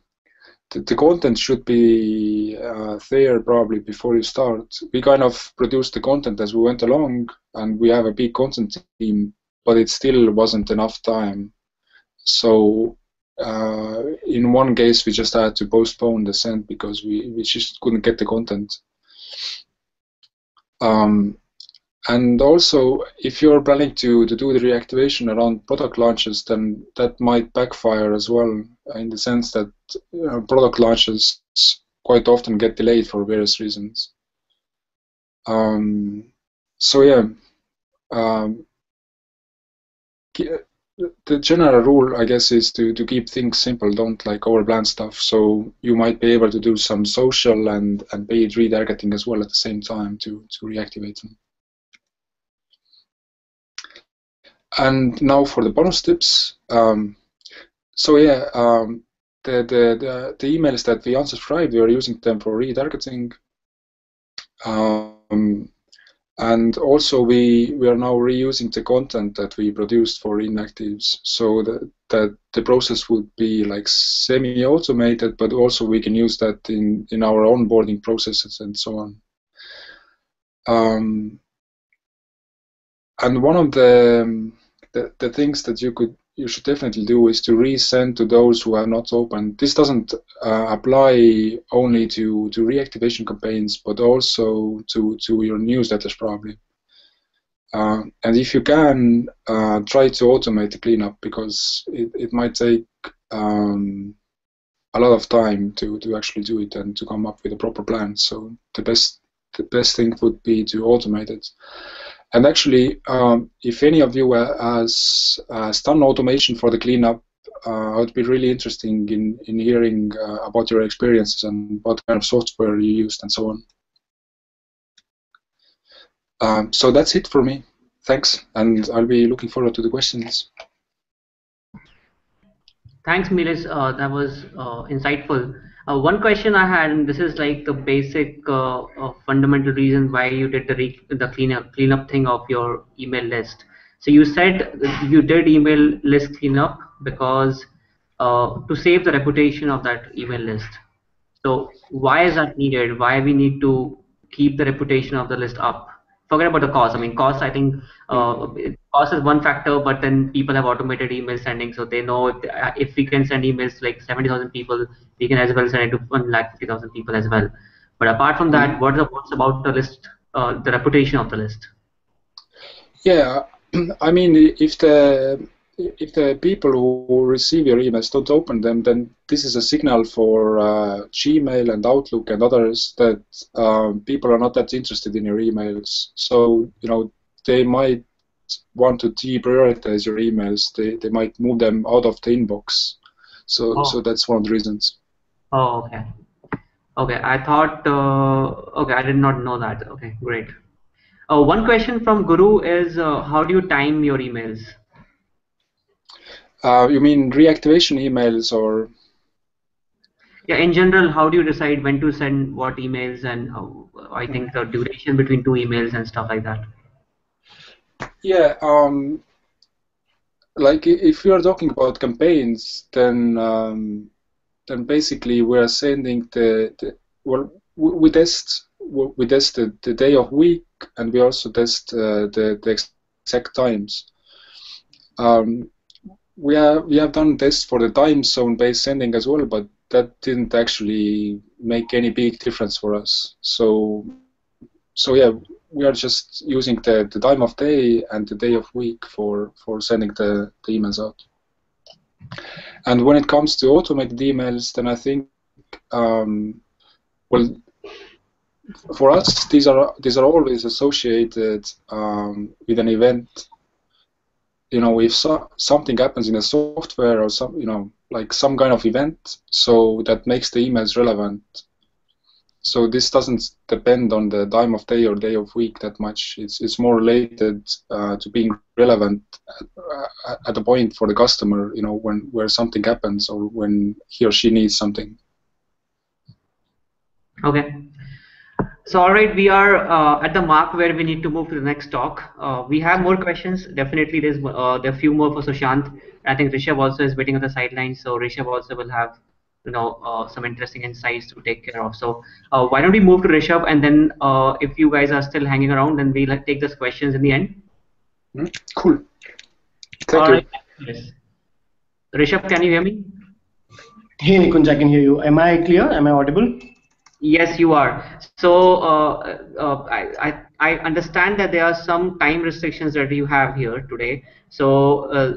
C: the, the, content should be uh, there probably before you start. We kind of produced the content as we went along, and we have a big content team, but it still wasn't enough time. So uh, in one case, we just had to postpone the send because we, we just couldn't get the content. Um, and also, if you're planning to, to do the reactivation around product launches, then that might backfire as well, in the sense that you know, product launches quite often get delayed for various reasons. Um, so yeah, um, the general rule, I guess, is to, to keep things simple. Don't like overplan stuff. So you might be able to do some social and, and paid retargeting as well at the same time to, to reactivate them. And now for the bonus tips. Um, so yeah, um, the, the, the, the, emails that we unsubscribed, we are using them for retargeting. Um, and also we, we are now reusing the content that we produced for inactives so that, that the process would be like semi-automated, but also we can use that in, in our onboarding processes and so on. Um, and one of the, the, the things that you could you should definitely do is to resend to those who have not opened. This doesn't uh, apply only to, to reactivation campaigns, but also to, to your newsletters probably. Uh, and if you can, uh, try to automate the cleanup because it, it might take um, a lot of time to, to actually do it and to come up with a proper plan. So the best the best thing would be to automate it. And actually, um, if any of you has, has done automation for the cleanup, uh, it would be really interesting in, in hearing uh, about your experiences and what kind of software you used and so on. Um, so that's it for me. Thanks, and I'll be looking forward to the questions.
A: Thanks, Meelis. Uh, that was uh, insightful. Uh, one question I had, and this is like the basic uh, uh, fundamental reason why you did the the cleanup cleanup thing of your email list. So you said you did email list cleanup because uh, to save the reputation of that email list. So why is that needed? Why we need to keep the reputation of the list up? Forget about the cost. I mean, cost. I think uh, cost is one factor, but then people have automated email sending, so they know if, if we can send emails like 70,000 people, we can as well send it to one lakh fifty thousand people as well. But apart from that, what what's about the list, uh, the reputation of the list?
C: Yeah, I mean, if the if the people who receive your emails don't open them, then this is a signal for uh, Gmail and Outlook and others that um, people are not that interested in your emails. So you know they might want to deprioritize your emails. They they might move them out of the inbox. So oh. so that's one of the reasons.
A: Oh okay. Okay, I thought. Uh, okay, I did not know that. Okay, great. Uh, one question from Guru is uh, how do you time your emails?
C: Uh, you mean reactivation emails or?
A: Yeah, in general, how do you decide when to send what emails and how, I think the duration between two emails and stuff like that?
C: Yeah, um, like if you are talking about campaigns, then um, then basically we are sending the, the well we test we test the, the day of week and we also test uh, the, the exact times. Um, we have we have done tests for the time zone based sending as well, but that didn't actually make any big difference for us. So so yeah, we are just using the, the time of day and the day of week for, for sending the, the emails out. And when it comes to automated emails, then I think um, well for us these are these are always associated um, with an event you know if so, something happens in a software or some you know like some kind of event so that makes the emails relevant. So this doesn't depend on the time of day or day of week that much. It's it's more related uh, to being relevant at, at a point for the customer you know when where something happens or when he or she needs something.
A: Okay so, all right, we are uh, at the mark where we need to move to the next talk. Uh, we have more questions. Definitely, there's uh, there are a few more for Sushant. I think Rishabh also is waiting on the sidelines, so Rishabh also will have you know uh, some interesting insights to take care of. So, uh, why don't we move to Rishabh, and then uh, if you guys are still hanging around, then we'll like, take those questions in the end.
C: Hmm? Cool. Thank
A: all
C: you.
A: Right. Yes. Rishabh, can you hear me?
D: Hey, Nikunj, I can hear you. Am I clear? Am I audible?
A: Yes, you are. So uh, uh, I, I, I understand that there are some time restrictions that you have here today. So uh,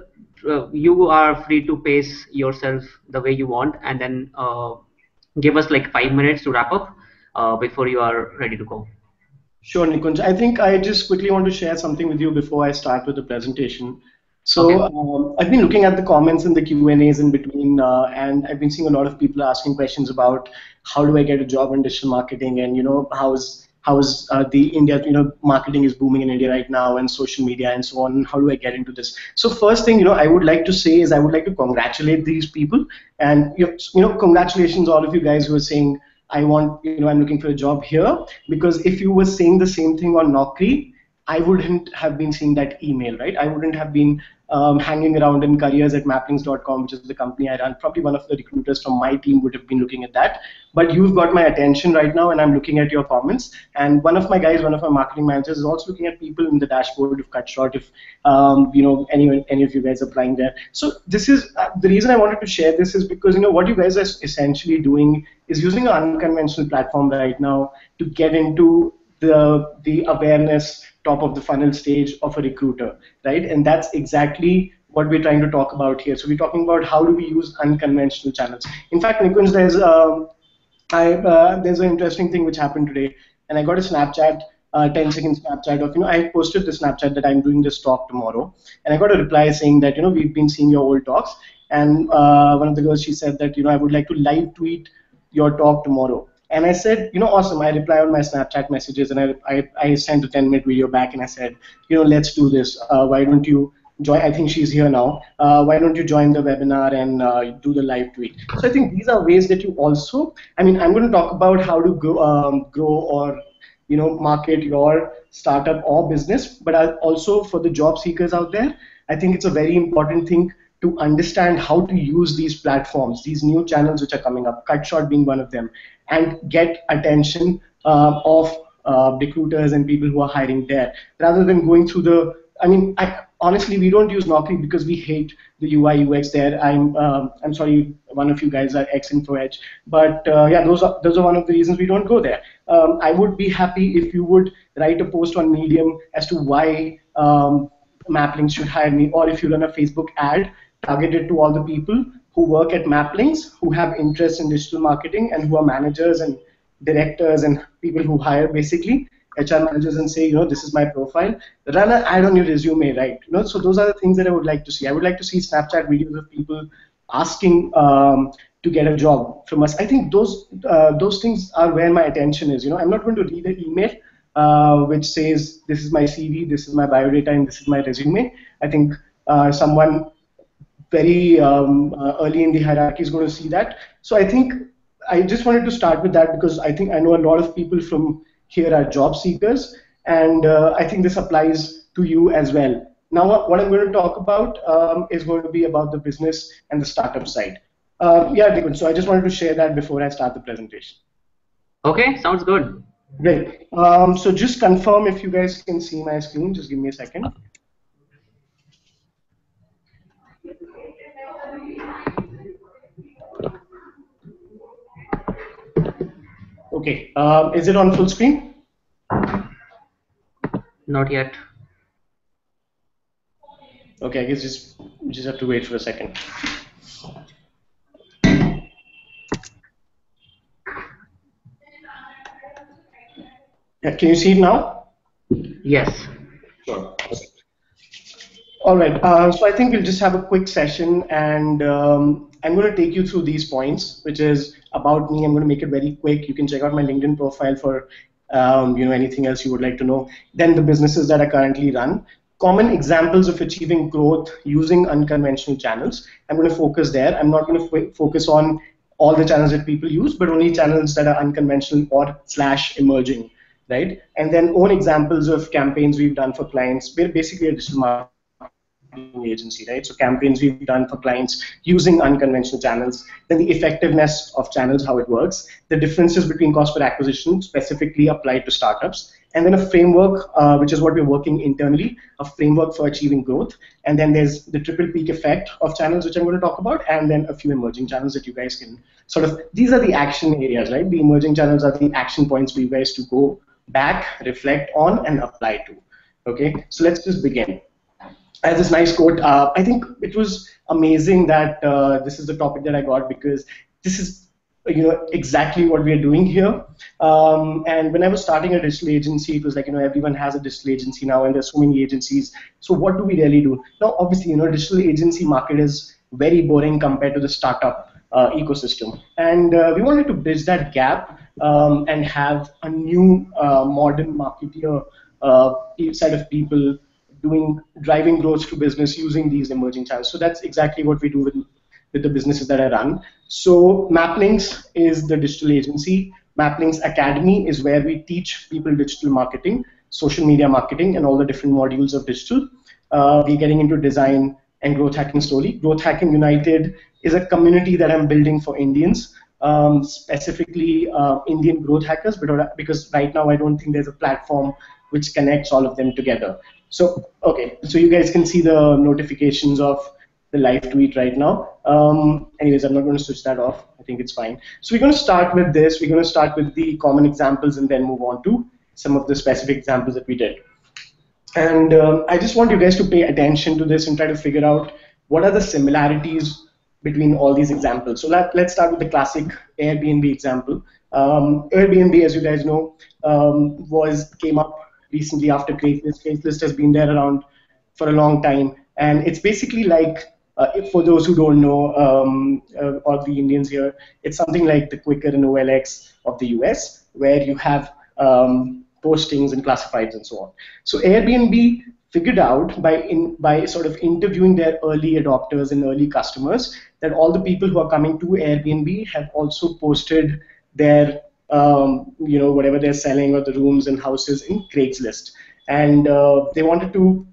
A: uh you are free to pace yourself the way you want, and then uh, give us like five minutes to wrap up uh, before you are ready to go.
D: Sure, Nikunj. I think I just quickly want to share something with you before I start with the presentation. So um, I've been looking at the comments and the Q and A's in between, uh, and I've been seeing a lot of people asking questions about how do I get a job in digital marketing, and you know how's how's uh, the India, you know, marketing is booming in India right now, and social media and so on. How do I get into this? So first thing, you know, I would like to say is I would like to congratulate these people, and you know, congratulations all of you guys who are saying I want, you know, I'm looking for a job here, because if you were saying the same thing on Naukri, I wouldn't have been seeing that email, right? I wouldn't have been um, hanging around in careers at mapplinks.com, which is the company I run. Probably one of the recruiters from my team would have been looking at that. But you've got my attention right now, and I'm looking at your comments. And one of my guys, one of my marketing managers, is also looking at people in the dashboard of CutShort. If um, you know any any of you guys are applying there. So this is uh, the reason I wanted to share this is because you know what you guys are essentially doing is using an unconventional platform right now to get into the the awareness top of the funnel stage of a recruiter, right? And that's exactly what we're trying to talk about here. So we're talking about how do we use unconventional channels. In fact, Nikunj, there's um, I, uh, there's an interesting thing which happened today, and I got a Snapchat, uh, 10 second Snapchat of you know I posted the Snapchat that I'm doing this talk tomorrow, and I got a reply saying that you know we've been seeing your old talks, and uh, one of the girls she said that you know I would like to live tweet your talk tomorrow. And I said, you know, awesome. I reply on my Snapchat messages and I, I, I sent a 10 minute video back and I said, you know, let's do this. Uh, why don't you join? I think she's here now. Uh, why don't you join the webinar and uh, do the live tweet? So I think these are ways that you also, I mean, I'm going to talk about how to grow, um, grow or, you know, market your startup or business, but also for the job seekers out there, I think it's a very important thing to understand how to use these platforms, these new channels which are coming up, CutShort being one of them, and get attention uh, of uh, recruiters and people who are hiring there, rather than going through the. I mean, I, honestly, we don't use Naukri because we hate the UI UX there. I'm um, I'm sorry, one of you guys are ex Info Edge, but uh, yeah, those are those are one of the reasons we don't go there. Um, I would be happy if you would write a post on Medium as to why um, Mapplinks should hire me, or if you run a Facebook ad targeted to all the people who work at Mapplinks, who have interest in digital marketing, and who are managers and directors and people who hire basically HR managers and say, you know, this is my profile. Run an ad on your resume, right? You know, so those are the things that I would like to see. I would like to see Snapchat videos of people asking um, to get a job from us. I think those uh, those things are where my attention is. You know, I'm not going to read an email uh, which says this is my CV, this is my biodata, and this is my resume. I think uh, someone very um, uh, early in the hierarchy is going to see that. So I think I just wanted to start with that because I think I know a lot of people from here are job seekers, and uh, I think this applies to you as well. Now, what I'm going to talk about um, is going to be about the business and the startup side. Uh, yeah, Deepan, so I just wanted to share that before I start the presentation.
A: Okay, sounds good.
D: Great. Um, so just confirm if you guys can see my screen. Just give me a second. Okay, um, is it on full screen?
A: Not yet.
D: Okay, I guess just just have to wait for a second. Yeah, can you see it now?
A: Yes.
D: Sure. All right. Uh, so I think we'll just have a quick session, and um, I'm going to take you through these points, which is about me. I'm going to make it very quick. You can check out my LinkedIn profile for um, you know anything else you would like to know. Then the businesses that I currently run. Common examples of achieving growth using unconventional channels. I'm going to focus there. I'm not going to focus on all the channels that people use, but only channels that are unconventional or slash emerging, right? And then own examples of campaigns we've done for clients. We're basically a digital marketing agency, right? So campaigns we've done for clients using unconventional channels, then the effectiveness of channels, how it works, the differences between cost per acquisition specifically applied to startups, and then a framework, uh, which is what we're working internally, a framework for achieving growth. And then there's the triple peak effect of channels, which I'm going to talk about, and then a few emerging channels that you guys can sort of, these are the action areas, right? The emerging channels are the action points for you guys to go back, reflect on, and apply to. Okay, so let's just begin has this nice quote. Uh, I think it was amazing that uh, this is the topic that I got because this is you know exactly what we are doing here. Um, and when I was starting a digital agency, it was like you know everyone has a digital agency now, and there's so many agencies. So what do we really do? Now, obviously, you know, digital agency market is very boring compared to the startup uh, ecosystem, and uh, we wanted to bridge that gap um, and have a new uh, modern marketer uh, set of people doing driving growth to business using these emerging channels. So that's exactly what we do with, with the businesses that I run. So Mapplinks is the digital agency. Mapplinks Academy is where we teach people digital marketing, social media marketing, and all the different modules of digital. Uh, we're getting into design, and Growth Hacking Story. Growth Hacking United is a community that I'm building for Indians, um, specifically uh, Indian growth hackers, but because right now I don't think there's a platform which connects all of them together. So, okay, so you guys can see the notifications of the live tweet right now. Um, anyways, I'm not going to switch that off. I think it's fine. So we're going to start with this. We're going to start with the common examples and then move on to some of the specific examples that we did. And um, I just want you guys to pay attention to this and try to figure out what are the similarities between all these examples. So let, let's start with the classic Airbnb example. Um, Airbnb, as you guys know, um, was came up recently after Craigslist. Craigslist has been there around for a long time, and it's basically like, uh, for those who don't know, um, uh, the Indians here, it's something like the Quikr and OLX of the US, where you have um, postings and classifieds and so on. So Airbnb figured out by in, by sort of interviewing their early adopters and early customers that all the people who are coming to Airbnb have also posted their um, you know whatever they're selling or the rooms and houses in Craigslist, and uh, they wanted to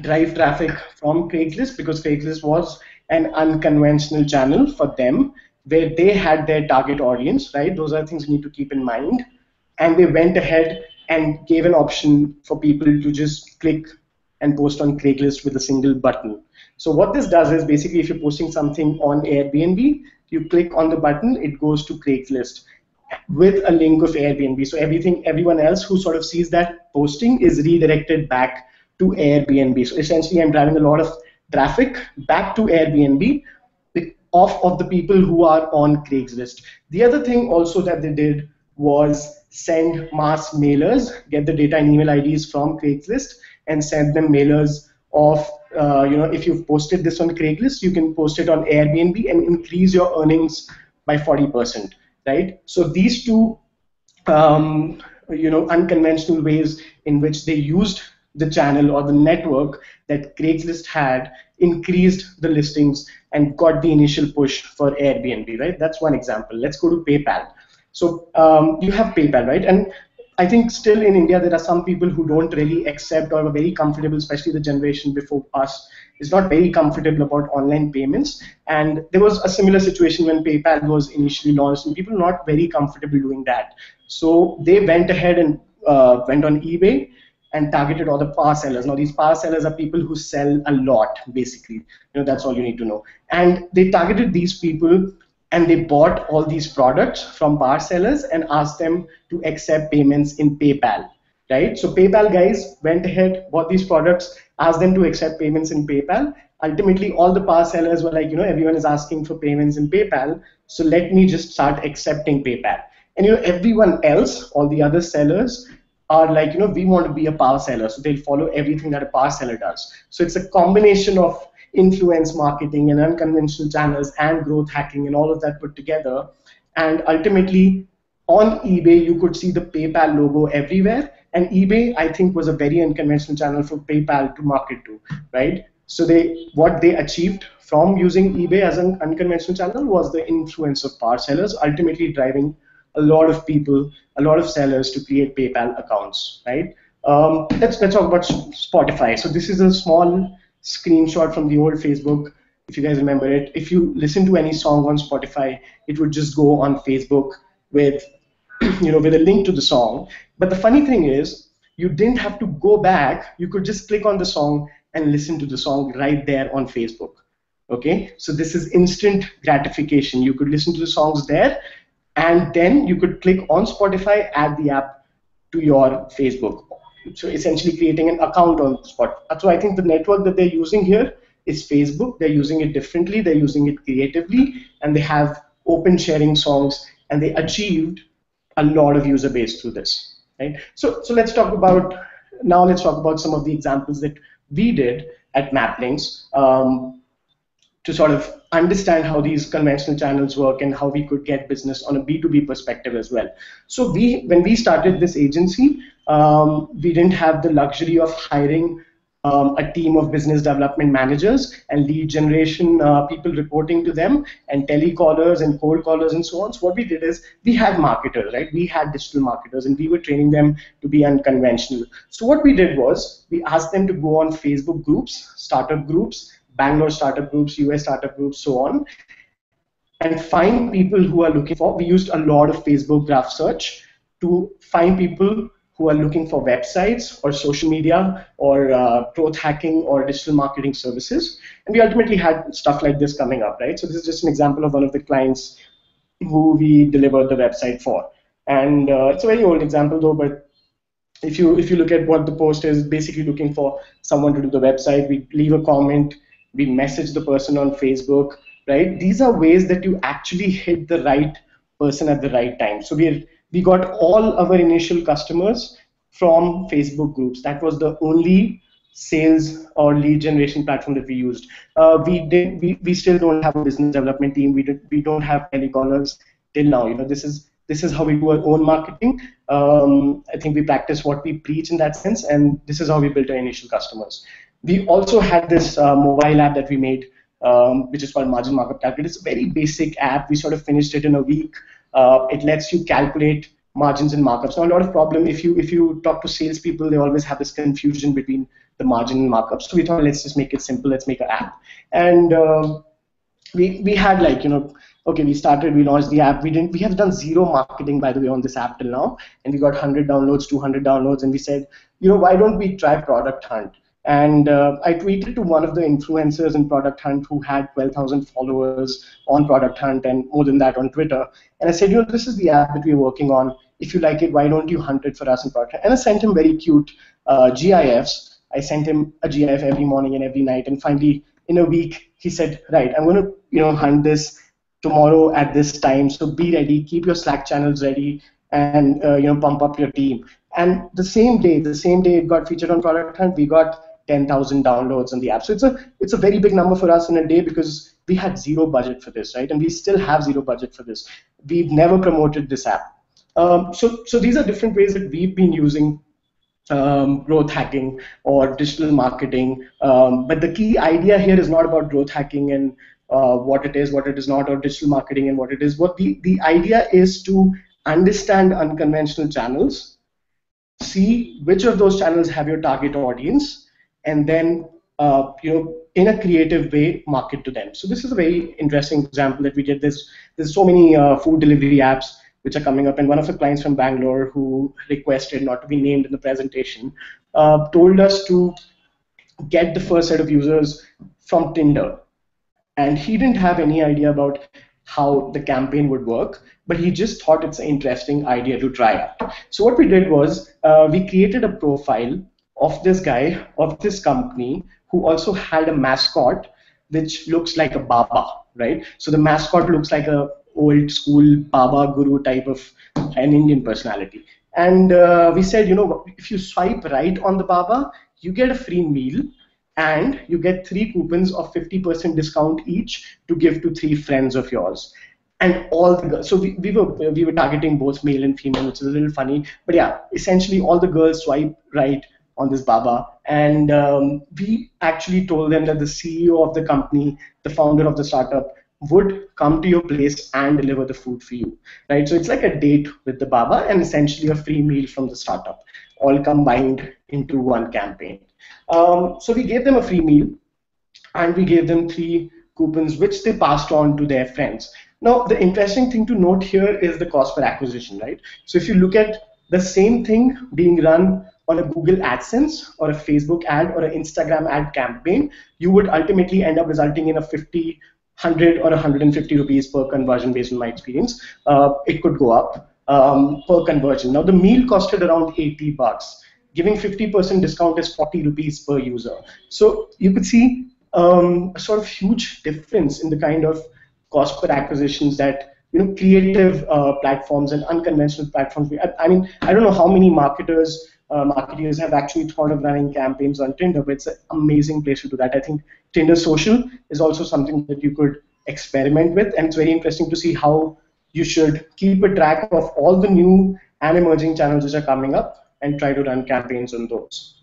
D: drive traffic from Craigslist because Craigslist was an unconventional channel for them where they had their target audience, right? Those are things you need to keep in mind. And they went ahead and gave an option for people to just click and post on Craigslist with a single button. So what this does is basically if you're posting something on Airbnb, you click on the button, it goes to Craigslist with a link of Airbnb. So everything, everyone else who sort of sees that posting is redirected back to Airbnb. So essentially, I'm driving a lot of traffic back to Airbnb off of the people who are on Craigslist. The other thing also that they did was send mass mailers, get the data and email IDs from Craigslist, and send them mailers of uh, you know, if you've posted this on Craigslist, you can post it on Airbnb and increase your earnings by 40%, right? So these two, um, you know, unconventional ways in which they used the channel or the network that Craigslist had increased the listings and got the initial push for Airbnb, right? That's one example. Let's go to PayPal. So um, you have PayPal, right? And I think still in India there are some people who don't really accept or are very comfortable, especially the generation before us, is not very comfortable about online payments. And there was a similar situation when PayPal was initially launched, and people not very comfortable doing that. So they went ahead and uh, went on eBay and targeted all the power sellers. Now these power sellers are people who sell a lot, basically. You know that's all you need to know. And they targeted these people and they bought all these products from power sellers and asked them to accept payments in PayPal, right? So PayPal guys went ahead, bought these products, asked them to accept payments in PayPal. Ultimately, all the bar sellers were like, you know, everyone is asking for payments in PayPal, so let me just start accepting PayPal. And you know, everyone else, all the other sellers, are like, you know, we want to be a power seller, so they'll follow everything that a power seller does. So it's a combination of influence marketing and unconventional channels and growth hacking and all of that put together. And ultimately, on eBay, you could see the PayPal logo everywhere. And eBay, I think, was a very unconventional channel for PayPal to market to, right? So they, what they achieved from using eBay as an unconventional channel was the influence of power sellers, ultimately driving a lot of people, a lot of sellers to create PayPal accounts, right? Um, let's let's talk about Spotify. So this is a small screenshot from the old Facebook, if you guys remember it. If you listen to any song on Spotify, it would just go on Facebook with, you know, with a link to the song. But the funny thing is, you didn't have to go back. You could just click on the song and listen to the song right there on Facebook. Okay, so this is instant gratification. You could listen to the songs there, and then you could click on Spotify, add the app to your Facebook so essentially creating an account on Spotify. So I think the network that they're using here is Facebook. They're using it differently. They're using it creatively, and they have open sharing songs, and they achieved a lot of user base through this. Right. So so let's talk about now. Let's talk about some of the examples that we did at Mapplinks um, to sort of understand how these conventional channels work and how we could get business on a B2B perspective as well. So we, when we started this agency, um, we didn't have the luxury of hiring um, a team of business development managers and lead generation uh, people reporting to them and telecallers and cold callers and so on. So what we did is we had marketers, right? We had digital marketers and we were training them to be unconventional. So what we did was we asked them to go on Facebook groups, startup groups, Bangalore startup groups, US startup groups, so on, and find people who are looking for. We used a lot of Facebook graph search to find people who are looking for websites or social media or uh, growth hacking or digital marketing services. And we ultimately had stuff like this coming up, right? So this is just an example of one of the clients who we delivered the website for. And uh, it's a very old example though, but if you if you look at what the post is, basically looking for someone to do the website, we leave a comment, we message the person on Facebook, right? These are ways that you actually hit the right person at the right time. So we we got all our initial customers from Facebook groups. That was the only sales or lead generation platform that we used. Uh, we did we, we still don't have a business development team. We did, we don't have telecallers till now. You know this is this is how we do our own marketing. Um, I think we practice what we preach in that sense, and this is how we built our initial customers. We also had this uh, mobile app that we made, um, which is called Margin Markup Calculator. It's a very basic app. We sort of finished it in a week. Uh, it lets you calculate margins and markups. Now, a lot of problem if you if you talk to salespeople, they always have this confusion between the margin and markups. So we thought, let's just make it simple. Let's make an app, and uh, we we had like you know okay, we started, we launched the app. We didn't, we have done zero marketing, by the way, on this app till now, and we got 100 downloads, 200 downloads, and we said, you know, why don't we try Product Hunt? And uh, I tweeted to one of the influencers in Product Hunt who had 12,000 followers on Product Hunt and more than that on Twitter. And I said, you know, this is the app that we're working on. If you like it, why don't you hunt it for us in Product Hunt? And I sent him very cute uh, GIFs. I sent him a GIF every morning and every night. And finally, in a week, he said, right, I'm going to, you know, hunt this tomorrow at this time. So be ready, keep your Slack channels ready, and uh, you know pump up your team. And the same day, the same day it got featured on Product Hunt, we got 10,000 downloads on the app. So it's a it's a very big number for us in a day because we had zero budget for this, right? And we still have zero budget for this. We've never promoted this app. Um, so so these are different ways that we've been using um, growth hacking or digital marketing. Um, but the key idea here is not about growth hacking and uh, what it is, what it is not, or digital marketing and what it is. What the, the idea is to understand unconventional channels, see which of those channels have your target audience, and then uh, you know in a creative way market to them. So this is a very interesting example that we did. This there's so many uh, food delivery apps which are coming up, and one of the clients from Bangalore who requested not to be named in the presentation uh, told us to get the first set of users from Tinder and he didn't have any idea about how the campaign would work, but he just thought it's an interesting idea to try out. So what we did was uh, we created a profile of this guy, of this company, who also had a mascot which looks like a Baba, right? So the mascot looks like a old school Baba Guru type of an Indian personality. And uh, we said, you know, if you swipe right on the Baba, you get a free meal and you get three coupons of 50% discount each to give to three friends of yours and all the girls so we, we were we were targeting both male and female which is a little funny but yeah essentially all the girls swipe right on this baba and um, we actually told them that the ceo of the company the founder of the startup would come to your place and deliver the food for you right so it's like a date with the baba and essentially a free meal from the startup all combined into one campaign um, so we gave them a free meal and we gave them three coupons which they passed on to their friends. Now, the interesting thing to note here is the cost per acquisition, right? So if you look at the same thing being run on a Google AdSense or a Facebook ad or an Instagram ad campaign, you would ultimately end up resulting in a 50, 100 or 150 rupees per conversion based on my experience. Uh, it could go up um, per conversion. Now the meal costed around 80 bucks giving 50% discount is 40 rupees per user. So you could see um, a sort of huge difference in the kind of cost per acquisitions that you know creative uh, platforms and unconventional platforms. I, I, mean, I don't know how many marketers, uh, marketers have actually thought of running campaigns on Tinder, but it's an amazing place to do that. I think Tinder Social is also something that you could experiment with, and it's very interesting to see how you should keep a track of all the new and emerging channels which are coming up and try to run campaigns on those.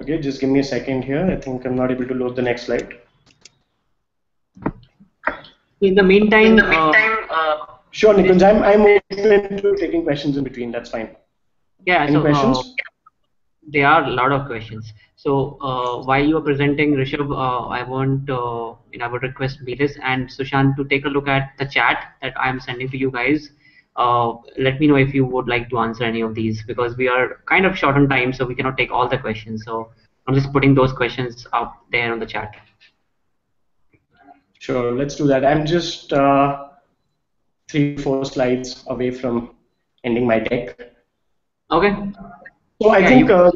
D: Okay, just give me a second here. I think I'm not able to load the next slide.
A: In the meantime, in the meantime
D: uh, uh, sure, Nikunj, I'm, I'm open to taking questions in between. That's fine.
A: Yeah.
D: Any
A: so,
D: questions?
A: Uh, there are a lot of questions. So uh, while you are presenting, Rishabh, uh, I want, uh, you know, I would request Meelis and Sushant to take a look at the chat that I am sending to you guys. Uh, let me know if you would like to answer any of these because we are kind of short on time, so we cannot take all the questions. So I'm just putting those questions up there on the chat.
D: Sure, let's do that. I'm just uh, three, four slides away from ending my deck.
A: Okay.
D: So I yeah, think uh,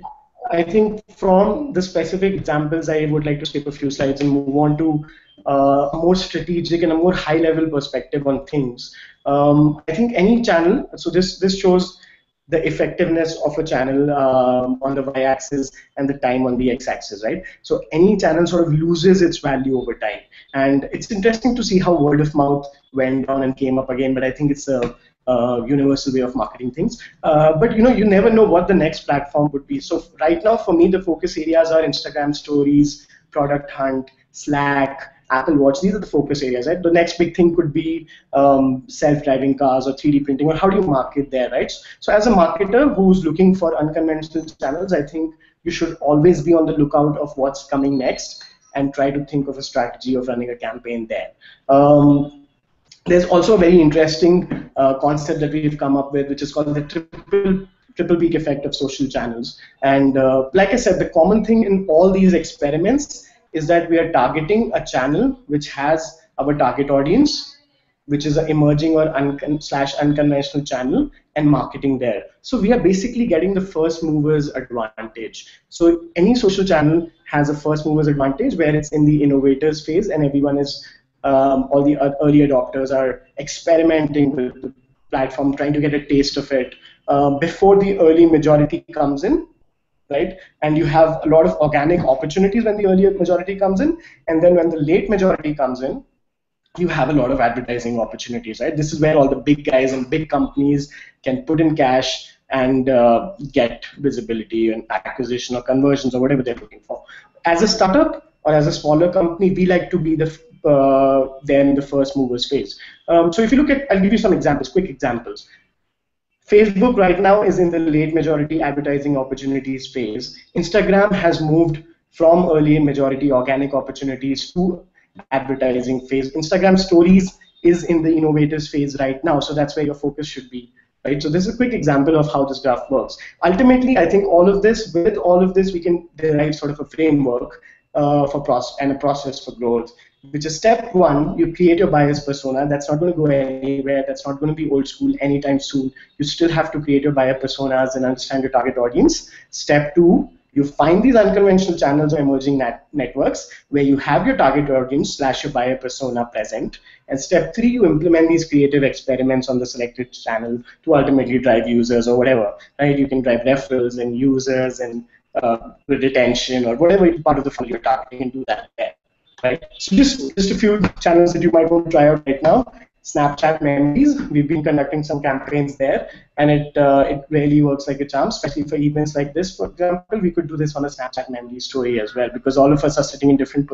D: I think from the specific examples, I would like to skip a few slides and move on to uh, a more strategic and a more high-level perspective on things. Um, I think any channel. So this this shows the effectiveness of a channel um, on the y-axis and the time on the x-axis, right? So any channel sort of loses its value over time, and it's interesting to see how word of mouth went down and came up again. But I think it's a uh, universal way of marketing things. Uh, but you know, you never know what the next platform would be. So right now, for me, the focus areas are Instagram stories, product hunt, Slack, Apple Watch. These are the focus areas, right? The next big thing could be um, self-driving cars or 3D printing, or how do you market there, right? So as a marketer who's looking for unconventional channels, I think you should always be on the lookout of what's coming next and try to think of a strategy of running a campaign there. Um, there's also a very interesting uh, concept that we've come up with, which is called the triple triple peak effect of social channels. And uh, like I said, the common thing in all these experiments is that we are targeting a channel which has our target audience, which is an emerging or slash unconventional channel, and marketing there. So we are basically getting the first movers advantage. So any social channel has a first movers advantage where it's in the innovators phase and everyone is um, all the early adopters are experimenting with the platform, trying to get a taste of it uh, before the early majority comes in, right? And you have a lot of organic opportunities when the early majority comes in, and then when the late majority comes in, you have a lot of advertising opportunities, right? This is where all the big guys and big companies can put in cash and uh, get visibility and acquisition or conversions or whatever they're looking for. As a startup or as a smaller company, we like to be the uh, than the first movers phase. Um, so if you look at, I'll give you some examples, quick examples. Facebook right now is in the late majority advertising opportunities phase. Instagram has moved from early majority organic opportunities to advertising phase. Instagram stories is in the innovators phase right now, so that's where your focus should be. Right? So this is a quick example of how this graph works. Ultimately, I think all of this, with all of this, we can derive sort of a framework uh, for process and a process for growth which is step one, you create your buyer's persona. That's not going to go anywhere. That's not going to be old school anytime soon. You still have to create your buyer personas and understand your target audience. Step two, you find these unconventional channels or emerging net networks where you have your target audience slash your buyer persona present. And step three, you implement these creative experiments on the selected channel to ultimately drive users or whatever. Right? You can drive referrals and users and uh, retention or whatever part of the funnel you're targeting and do that there right? So just, just a few channels that you might want to try out right now. Snapchat Memories, we've been conducting some campaigns there, and it uh, it really works like a charm, especially for events like this, for example. We could do this on a Snapchat Memory story as well, because all of us are sitting in different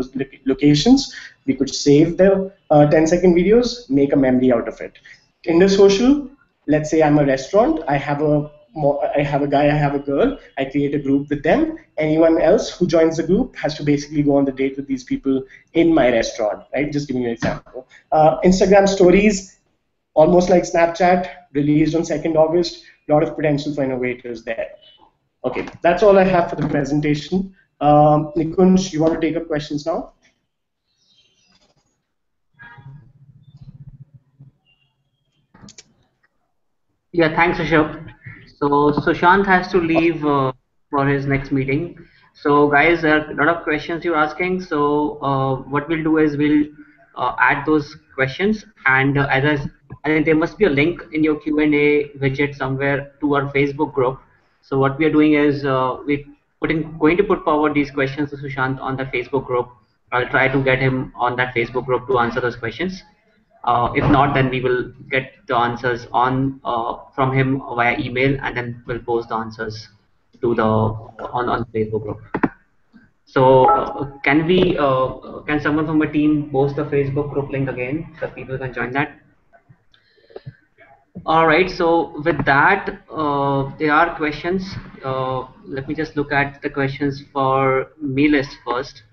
D: locations. We could save the uh, 10 second videos, make a memory out of it. Tinder Social, let's say I'm a restaurant, I have a I have a guy, I have a girl, I create a group with them. Anyone else who joins the group has to basically go on the date with these people in my restaurant, right? Just giving you an example. Uh, Instagram stories, almost like Snapchat, released on 2nd August, a lot of potential for innovators there. Okay, that's all I have for the presentation. Um, Nikunj, you want to take up questions now?
A: Yeah, thanks, Ashok. So Sushant has to leave uh, for his next meeting. So guys, there are a lot of questions you're asking. So uh, what we'll do is we'll uh, add those questions, and uh, as I, I think there must be a link in your Q&A widget somewhere to our Facebook group. So what we are doing is uh, we putting going to put forward these questions to Sushant on the Facebook group. I'll try to get him on that Facebook group to answer those questions. Uh, if not, then we will get the answers on uh, from him via email, and then we'll post the answers to the on on Facebook group. So uh, can we uh, can someone from the team post the Facebook group link again so people can join that? All right. So with that, uh, there are questions. Uh, let me just look at the questions for Meelis first.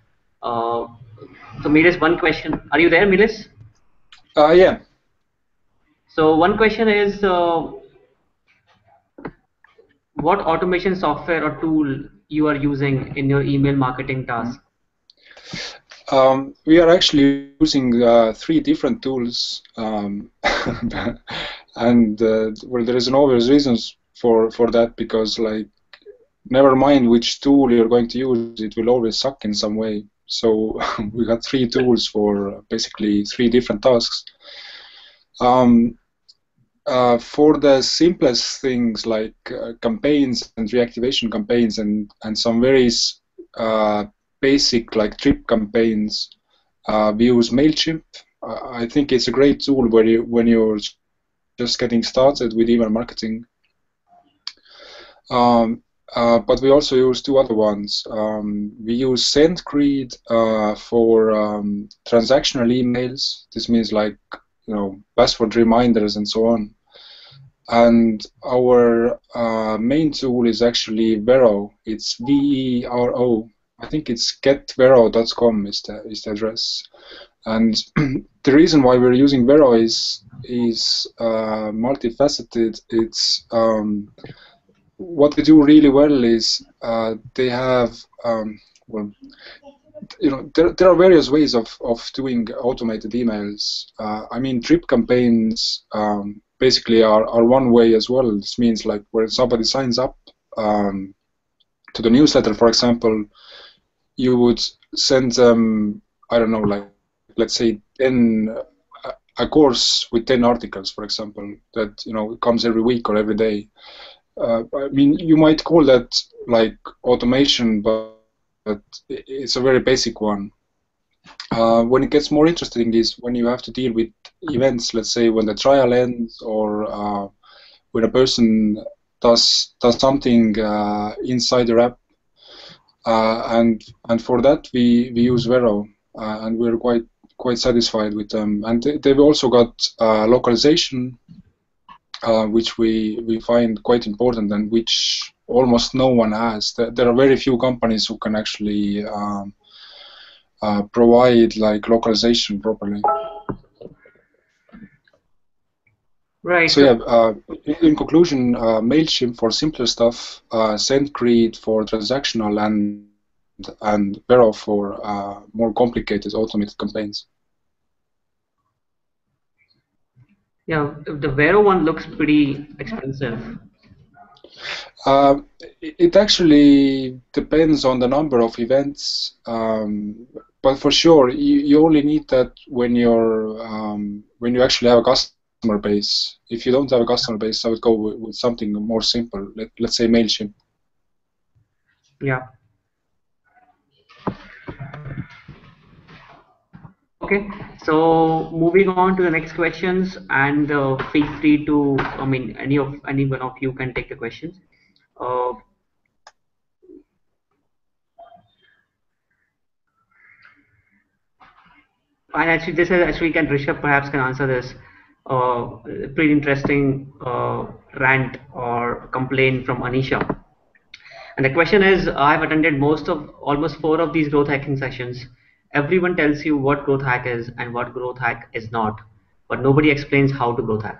A: So Meelis, one question. Are you there, Meelis?
C: Uh, yeah.
A: So one question is, uh, what automation software or tool you are using in your email marketing task?
C: Um, we are actually using uh, three different tools, um, and uh, well, there is an obvious reasons for for that because like, never mind which tool you're going to use, it will always suck in some way. So we got three tools for basically three different tasks. Um, uh, for the simplest things like uh, campaigns and reactivation campaigns and, and some very uh, basic like trip campaigns, uh, we use Mailchimp. I think it's a great tool where you when you're just getting started with email marketing. Um, uh, but we also use two other ones. Um, we use SendGrid uh, for um, transactional emails. This means like you know password reminders and so on. And our uh, main tool is actually Vero. It's V-E-R-O. I think it's getvero.com is the is the address. And the reason why we're using Vero is is uh, multifaceted. It's um, what they do really well is uh, they have um, well, you know, there, there are various ways of, of doing automated emails. Uh, I mean, drip campaigns um, basically are, are one way as well. This means like when somebody signs up um, to the newsletter, for example, you would send them, I don't know, like let's say 10, a course with 10 articles, for example, that you know comes every week or every day. Uh, I mean, you might call that like automation, but, but it's a very basic one. Uh, when it gets more interesting is when you have to deal with events, let's say when the trial ends or uh, when a person does does something uh, inside the app, uh, and and for that we, we use Vero, and we're quite quite satisfied with them. And they've also got uh, which we we find quite important and which almost no one has. There are very few companies who can actually um, uh, provide like localization properly.
A: Right.
C: So yeah, uh, in conclusion, uh, Mailchimp for simpler stuff, uh, SendGrid for transactional, and and Vero for uh, more complicated automated campaigns.
A: Yeah, the Vero one looks pretty expensive.
C: Uh, it actually depends on the number of events, um, but for sure, you, you only need that when you're um, when you actually have a customer base. If you don't have a customer base, I would go with, with something more simple. Let, let's say Mailchimp.
A: Yeah. Okay, so moving on to the next questions, and uh, feel free to, I mean, any of any one of you can take the questions. Uh, and actually, this is actually can Rishabh perhaps can answer this. Uh, pretty interesting uh, rant or complaint from Anisha. And the question is, I've attended most of almost four of these growth hacking sessions. Everyone tells you what growth hack is and what growth hack is not, but nobody explains how to growth hack.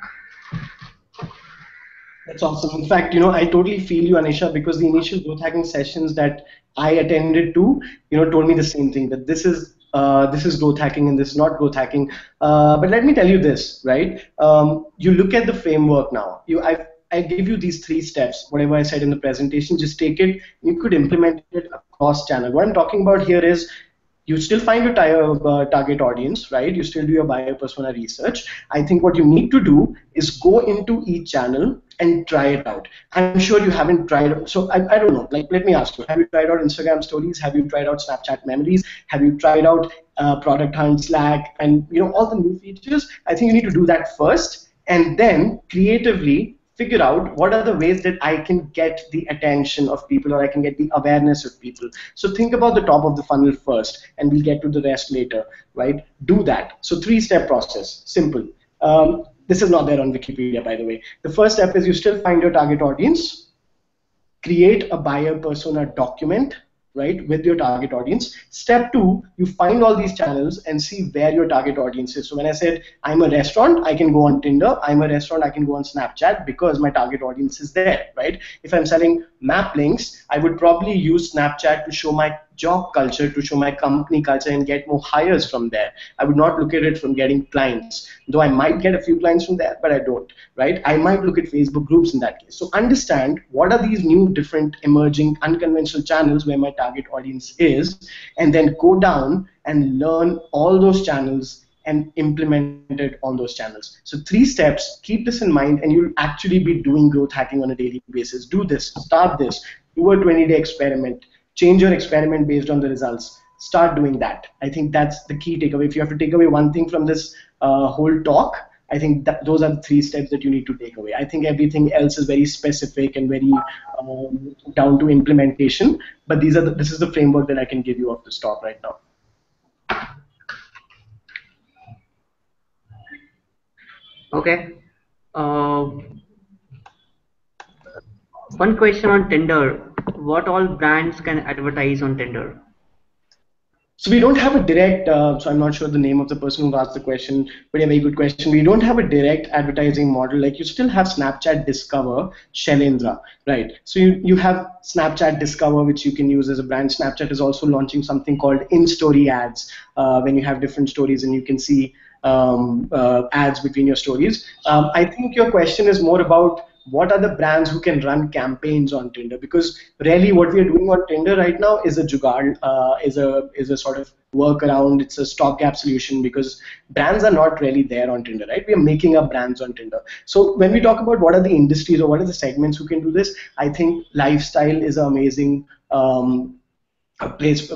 D: That's awesome. In fact, you know, I totally feel you, Anisha, because the initial growth hacking sessions that I attended to, you know, told me the same thing that this is uh, this is growth hacking and this is not growth hacking. Uh, but let me tell you this, right? Um, you look at the framework now. You, I, I give you these three steps. Whatever I said in the presentation, just take it. You could implement it across channel. What I'm talking about here is you still find your uh, target audience, right? You still do your buyer persona research. I think what you need to do is go into each channel and try it out. I'm sure you haven't tried. So I, I don't know. Like, let me ask you: Have you tried out Instagram Stories? Have you tried out Snapchat Memories? Have you tried out uh, Product Hunt, Slack, and you know all the new features? I think you need to do that first, and then creatively figure out what are the ways that I can get the attention of people or I can get the awareness of people. So think about the top of the funnel first, and we'll get to the rest later, right? Do that. So three-step process, simple. Um, this is not there on Wikipedia, by the way. The first step is you still find your target audience, create a buyer persona document right, with your target audience. Step two, you find all these channels and see where your target audience is. So when I said I'm a restaurant, I can go on Tinder. I'm a restaurant, I can go on Snapchat because my target audience is there, right? If I'm selling Mapplinks, I would probably use Snapchat to show my job culture to show my company culture and get more hires from there. I would not look at it from getting clients, though I might get a few clients from there, but I don't, right? I might look at Facebook groups in that case. So understand what are these new, different, emerging, unconventional channels where my target audience is, and then go down and learn all those channels and implement it on those channels. So three steps, keep this in mind and you'll actually be doing growth hacking on a daily basis. Do this, start this, do a 20-day experiment, change your experiment based on the results. Start doing that. I think that's the key takeaway. If you have to take away one thing from this uh, whole talk i think those are the three steps that you need to take away. I think everything else is very specific and very um, down to implementation but these are the, this is the framework that i can give you off the top right now.
A: Okay. Uh, one question on tinder what all brands can advertise on Tinder?
D: So we don't have a direct, uh, so I'm not sure the name of the person who asked the question, but a very good question. We don't have a direct advertising model. Like you still have Snapchat Discover, Shailendra, right? So you, you have Snapchat Discover, which you can use as a brand. Snapchat is also launching something called in-story ads, uh, when you have different stories and you can see um, uh, ads between your stories. Um, I think your question is more about what are the brands who can run campaigns on Tinder? Because really, what we are doing on Tinder right now is a jugaad, uh, is a is a sort of workaround. It's a stopgap solution because brands are not really there on Tinder, right? We are making up brands on Tinder. So when we talk about what are the industries or what are the segments who can do this, I think lifestyle is amazing. Um, place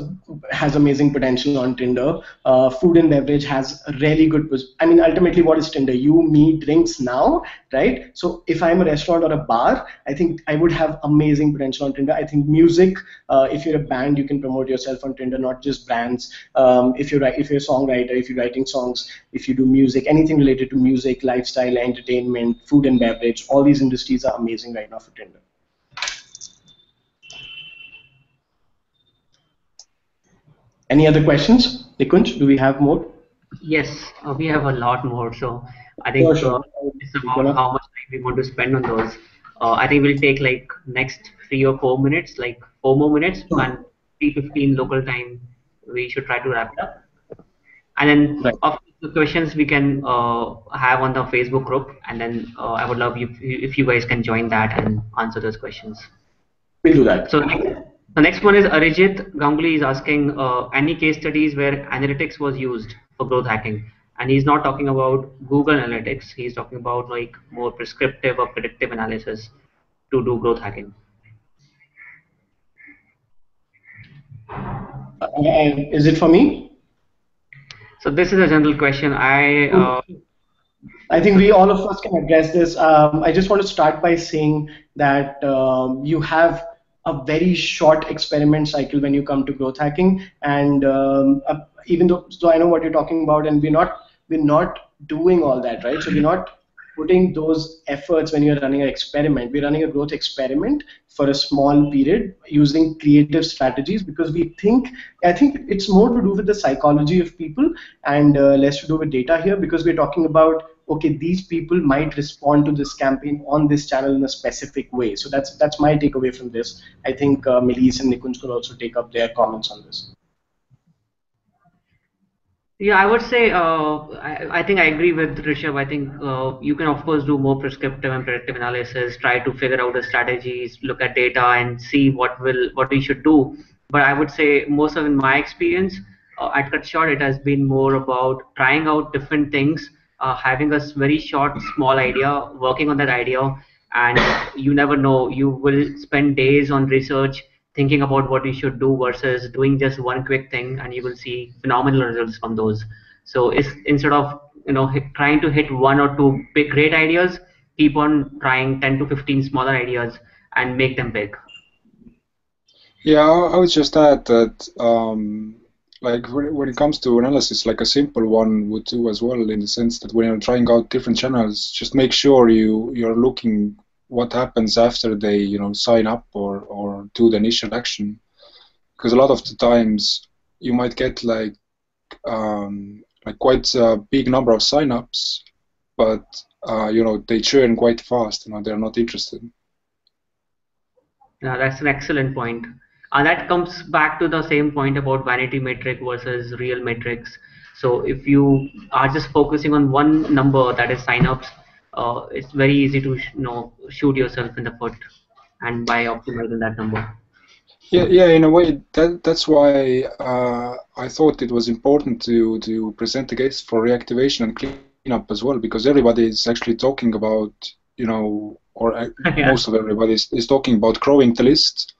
D: has amazing potential on Tinder. Uh, food and beverage has really good. I mean, ultimately, what is Tinder? You, me, drinks now, right? So if I'm a restaurant or a bar, I think I would have amazing potential on Tinder. I think music. Uh, if you're a band, you can promote yourself on Tinder, not just brands. Um, if you're if you're a songwriter, if you're writing songs, if you do music, anything related to music, lifestyle, entertainment, food and beverage, all these industries are amazing right now for Tinder. Any other questions? Nikunj, do we have more?
A: Yes, uh, we have a lot more. So I think sure, sure. Uh, it's about how much time we want to spend on those. Uh, I think we'll take like next three or four minutes, like four more minutes, sure. and 3:15 local time. We should try to wrap it up. And then right. of the questions we can uh, have on the Facebook group, and then uh, I would love you if you guys can join that and answer those questions.
D: We'll do that.
A: So. The next one is Arijit Ganguly is asking uh, any case studies where analytics was used for growth hacking. And he's not talking about Google Analytics. He's talking about like more prescriptive or predictive analysis to do growth hacking.
D: Is it for me?
A: So this is a general question. I uh,
D: I think we all of us can address this. Um, I just want to start by saying that um, you have a very short experiment cycle when you come to growth hacking. And um, uh, even though, so I know what you're talking about, and we're not we're not doing all that, right? So we're not putting those efforts when you're running an experiment. We're running a growth experiment for a small period using creative strategies because we think, I think it's more to do with the psychology of people and uh, less to do with data here because we're talking about okay, these people might respond to this campaign on this channel in a specific way. So that's that's my takeaway from this. I think uh, Meelis and Nikunj could also take up their comments on this.
A: Yeah, I would say uh, I, I, think I agree with Rishabh. I think uh, you can of course do more prescriptive and predictive analysis, try to figure out the strategies, look at data, and see what will what we should do. But I would say most of in my experience uh, at CutShort, it has been more about trying out different things uh, having a very short, small idea, working on that idea, and you never know. You will spend days on research, thinking about what you should do versus doing just one quick thing, and you will see phenomenal results from those. So it's instead of you know hit, trying to hit one or two big great ideas, keep on trying 10 to 15 smaller ideas and make them big.
C: Yeah, I would just add that um, like when it comes to analysis, like a simple one would do as well, in the sense that when you're trying out different channels, just make sure you you're looking what happens after they you know sign up or or do the initial action, because a lot of the times you might get like um, like quite a big number of signups, but uh, you know they churn quite fast. You know they're not interested.
A: Yeah, that's an excellent point. And that comes back to the same point about vanity metric versus real metrics. So if you are just focusing on one number that is signups, uh, it's very easy to you know shoot yourself in the foot, and by optimizing that number.
C: Yeah, yeah. In a way, that that's why uh, I thought it was important to to present the case for reactivation and cleanup as well, because everybody is actually talking about you know, or uh, yeah. most of everybody is, is talking about growing the list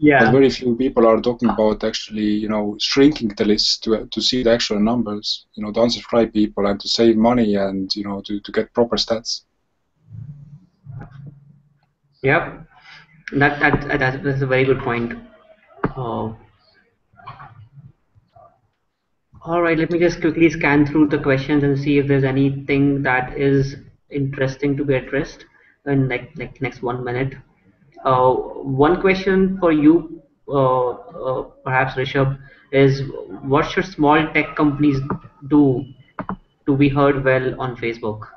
A: yeah.
C: But very few people are talking about actually, you know, shrinking the list to, to see the actual numbers, you know, to unsubscribe people and to save money and, you know, to, to get proper stats.
A: Yep. That, that, that that's a very good point. Uh, all right, let me just quickly scan through the questions and see if there's anything that is interesting to be addressed in like like next one minute. Uh, one question for you, uh, uh, perhaps Rishabh, is what should small tech companies do to be heard well on Facebook?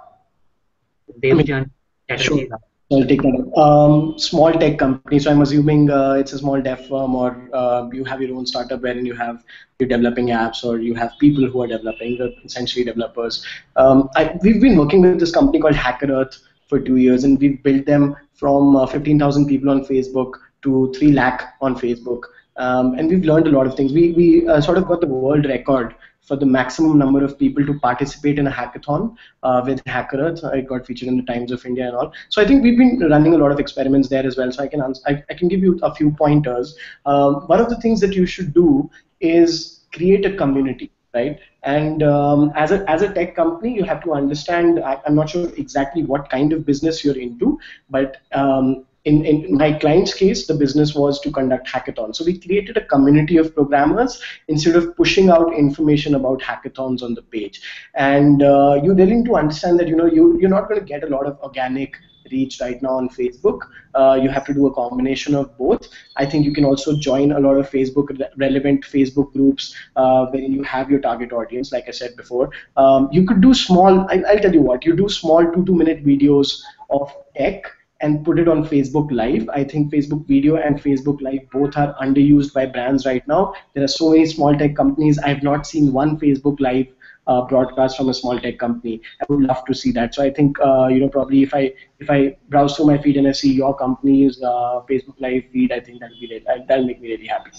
D: Devjan, sure. I'll take that up. Um, small tech company. So I'm assuming uh, it's a small dev firm, or uh, you have your own startup wherein you have you're developing apps, or you have people who are developing, essentially developers. Um, I, we've been working with this company called Hacker Earth for two years, and we've built them from uh, 15,000 people on Facebook to 3 lakh on Facebook. Um, and we've learned a lot of things. We, we uh, sort of got the world record for the maximum number of people to participate in a hackathon uh, with Hacker Earth. It got featured in the Times of India and all. So I think we've been running a lot of experiments there as well. So I can answer, I, I can give you a few pointers. Um, one of the things that you should do is create a community right? And um, as a as a tech company, you have to understand. I, am not sure exactly what kind of business you're into, but um, in, in my client's case, the business was to conduct hackathons. So we created a community of programmers instead of pushing out information about hackathons on the page. And uh, you really need to understand that you know you you're not going to get a lot of organic reach right now on Facebook. Uh, you have to do a combination of both. I think you can also join a lot of Facebook relevant Facebook groups uh, you have your target audience. Like I said before, um, you could do small. I, will tell you what. You do small two two minute videos of tech and put it on Facebook Live. I think Facebook Video and Facebook Live both are underused by brands right now. There are so many small tech companies. I've not seen one Facebook Live uh, broadcast from a small tech company. I would love to see that. So I think uh, you know probably if I if I browse through my feed and I see your company's uh, Facebook Live feed, I think that'll be really, that'll make me really happy.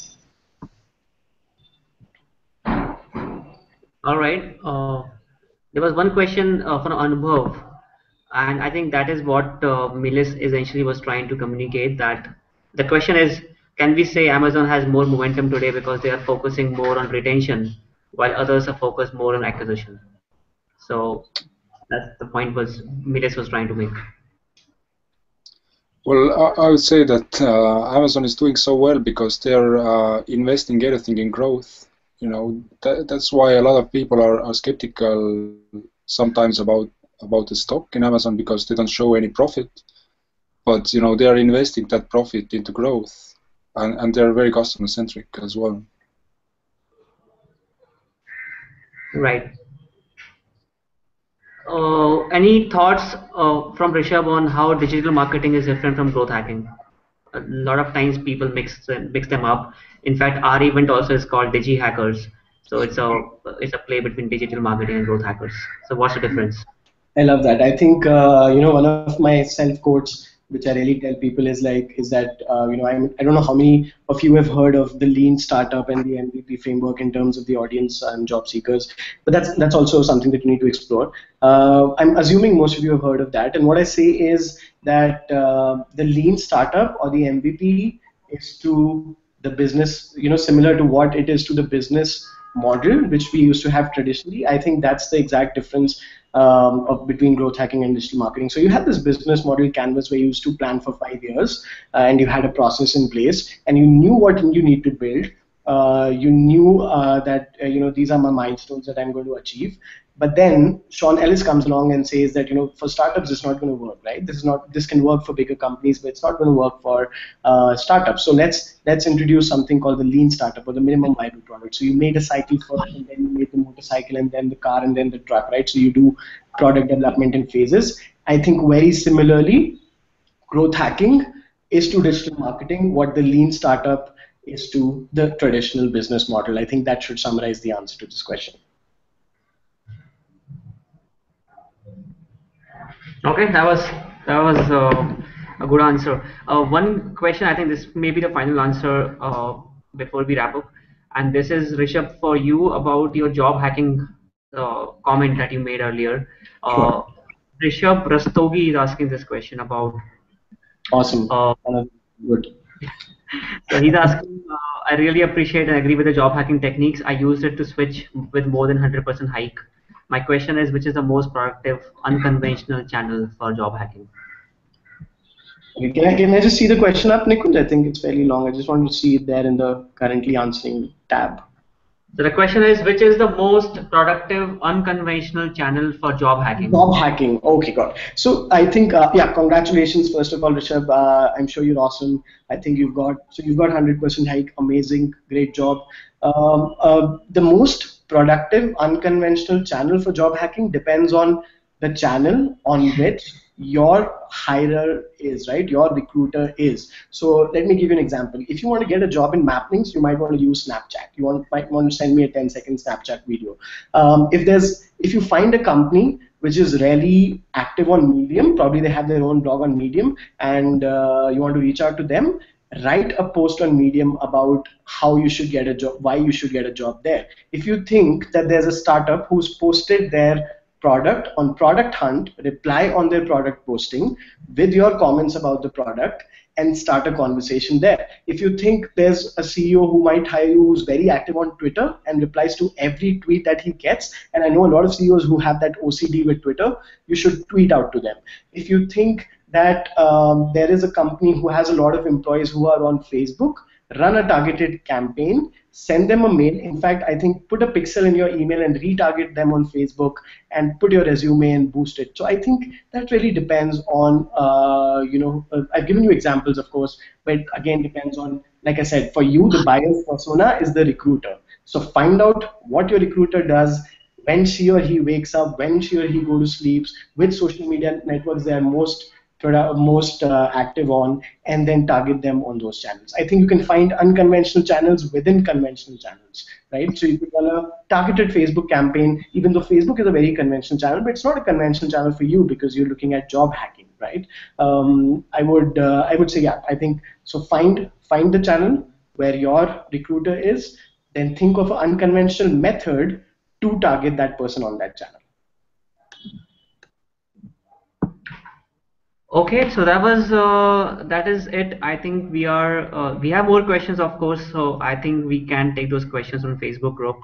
A: All right. Uh, there was one question uh, from Anubhav, and I think that is what uh, Meelis essentially was trying to communicate. That the question is, can we say Amazon has more momentum today because they are focusing more on retention while others are focused more on acquisition. So that's the point was Meelis was trying to make.
C: Well, I, would say that uh, Amazon is doing so well because they're uh, investing everything in growth. You know, that, that's why a lot of people are, are skeptical sometimes about about the stock in Amazon because they don't show any profit. But you know, they are investing that profit into growth, and, and they're very customer centric as well.
A: Right. Uh, any thoughts uh, from Rishabh on how digital marketing is different from growth hacking? A lot of times people mix mix them up. In fact, our event also is called Digi Hackers. So it's a it's a play between digital marketing and growth hackers. So what's the difference?
D: I love that. I think uh, you know one of my self quotes which I really tell people is like is that uh, you know I'm, I don't know how many of you have heard of the lean startup and the MVP framework in terms of the audience and job seekers, but that's that's also something that you need to explore. Uh, I'm assuming most of you have heard of that, and what I say is that uh, the lean startup or the MVP is to the business, you know, similar to what it is to the business model which we used to have traditionally. I think that's the exact difference um, of between growth hacking and digital marketing. So you had this business model canvas where you used to plan for five years, uh, and you had a process in place, and you knew what you need to build, uh, you knew uh, that uh, you know these are my milestones that I'm going to achieve. But then Sean Ellis comes along and says that you know for startups it's not going to work, right? This is not this can work for bigger companies, but it's not going to work for uh, startups. So let's let's introduce something called the lean startup or the minimum viable product. So you made a cycle first, and then you made the motorcycle, and then the car, and then the truck, right? So you do product development in phases. I think very similarly, growth hacking is to digital marketing what the lean startup is to the traditional business model. I think that should summarize the answer to this question.
A: Okay, that was that was uh, a good answer. Uh, one question, I think this may be the final answer uh, before we wrap up, and this is Rishabh for you about your job hacking uh, comment that you made earlier. Uh,
D: Sure.
A: Rishabh Rastogi is asking this question about.
D: Awesome.
A: Uh,
D: Good.
A: so he's asking, uh, I really appreciate and agree with the job hacking techniques. I used it to switch with more than 100% hike. My question is, which is the most productive, unconventional channel for job hacking?
D: Can I, can I just see the question up, Nikunj? I think it's fairly long. I just want to see it there in the currently answering tab.
A: So the question is, which is the most productive, unconventional channel for job hacking?
D: Job hacking. Okay, got it. So I think, uh, yeah, congratulations first of all, Rishabh. Uh, I'm sure you're awesome. I think you've got so you've got 100% hike. Amazing, great job. Um, uh, the most productive, unconventional channel for job hacking depends on the channel on which your hirer is, right? Your recruiter is. So let me give you an example. If you want to get a job in Mapplinks, you might want to use Snapchat. You want, might want to send me a 10 second Snapchat video. Um, if there's if you find a company which is really active on Medium, probably they have their own blog on Medium, and uh, you want to reach out to them, write a post on Medium about how you should get a job, why you should get a job there. If you think that there's a startup who's posted their product on Product Hunt, reply on their product posting with your comments about the product and start a conversation there. If you think there's a CEO who might hire you who's very active on Twitter and replies to every tweet that he gets, and I know a lot of CEOs who have that OCD with Twitter, you should tweet out to them. If you think that um, there is a company who has a lot of employees who are on Facebook, run a targeted campaign, send them a mail. In fact, I think put a pixel in your email and retarget them on Facebook and put your resume and boost it. So I think that really depends on, uh, you know, uh, I've given you examples, of course, but again, depends on, like I said, for you, the buyer's persona is the recruiter. So find out what your recruiter does, when she or he wakes up, when she or he go to sleep, which social media networks they are most most uh, active on, and then target them on those channels. I think you can find unconventional channels within conventional channels, right? So you could run a targeted Facebook campaign, even though Facebook is a very conventional channel, but it's not a conventional channel for you because you're looking at job hacking, right? Um, I would uh, I would say yeah. I think so. Find find the channel where your recruiter is, then think of an unconventional method to target that person on that channel.
A: Okay, so that was uh, that is it. I think we are uh, we have more questions, of course. So I think we can take those questions on Facebook group.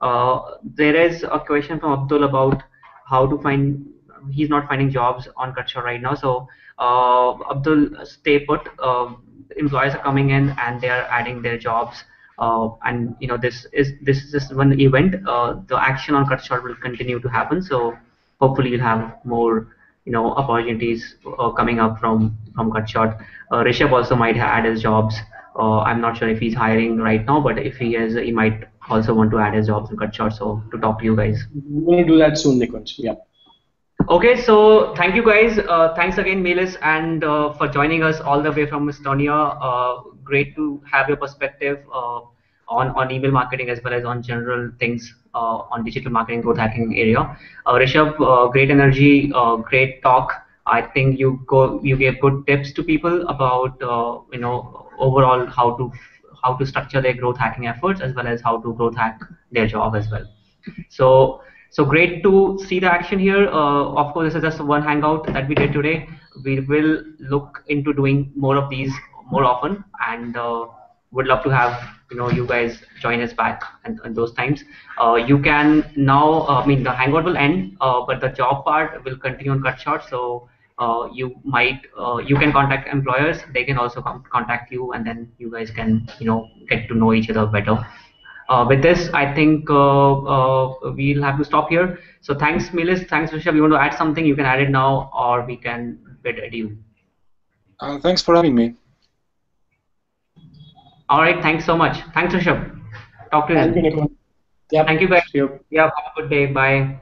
A: Uh, there is a question from Abdul about how to find. He's not finding jobs on Cutshort right now. So uh, Abdul, stay put. Uh, employees are coming in and they are adding their jobs. Uh, and you know this is this is just one event. The action on Cutshort will continue to happen. So hopefully you'll have more you know opportunities uh, coming up from from Cutshort. Uh, Rishabh also might add his jobs. Uh, I'm not sure if he's hiring right now, but if he is, he might also want to add his jobs in Cutshort. So to talk to you guys.
D: To do that soon, Nikunj. Yeah.
A: Okay, so thank you guys. Uh, thanks again, Meelis, and uh, for joining us all the way from Estonia. Uh, great to have your perspective uh, on on email marketing as well as on general things on digital marketing growth hacking area. Uh, Rishabh, uh, great energy, uh, great talk. I think you go you gave good tips to people about uh, you know overall how to how to structure their growth hacking efforts as well as how to growth hack their job as well. So so great to see the action here. Uh, of course, this is just one hangout that we did today. We will look into doing more of these more often, and uh, would love to have you know you guys join us back and, and those times. Uh, you can now, uh, I mean, the hangout will end, uh, but the job part will continue on Cutshort. So uh, you might uh, you can contact employers. They can also contact you and then you guys can you know get to know each other better. Uh, with this i think we'll have to stop here. So thanks Meelis. Thanks rishabh. You want to add something? You can add it now or we can bid adieu
C: thanks for having me
A: all right thanks so much. Thanks rishabh. Talk to you
D: Thank you, Yep.
A: thank you guys.
D: Sure.
A: yeah have a good day. Bye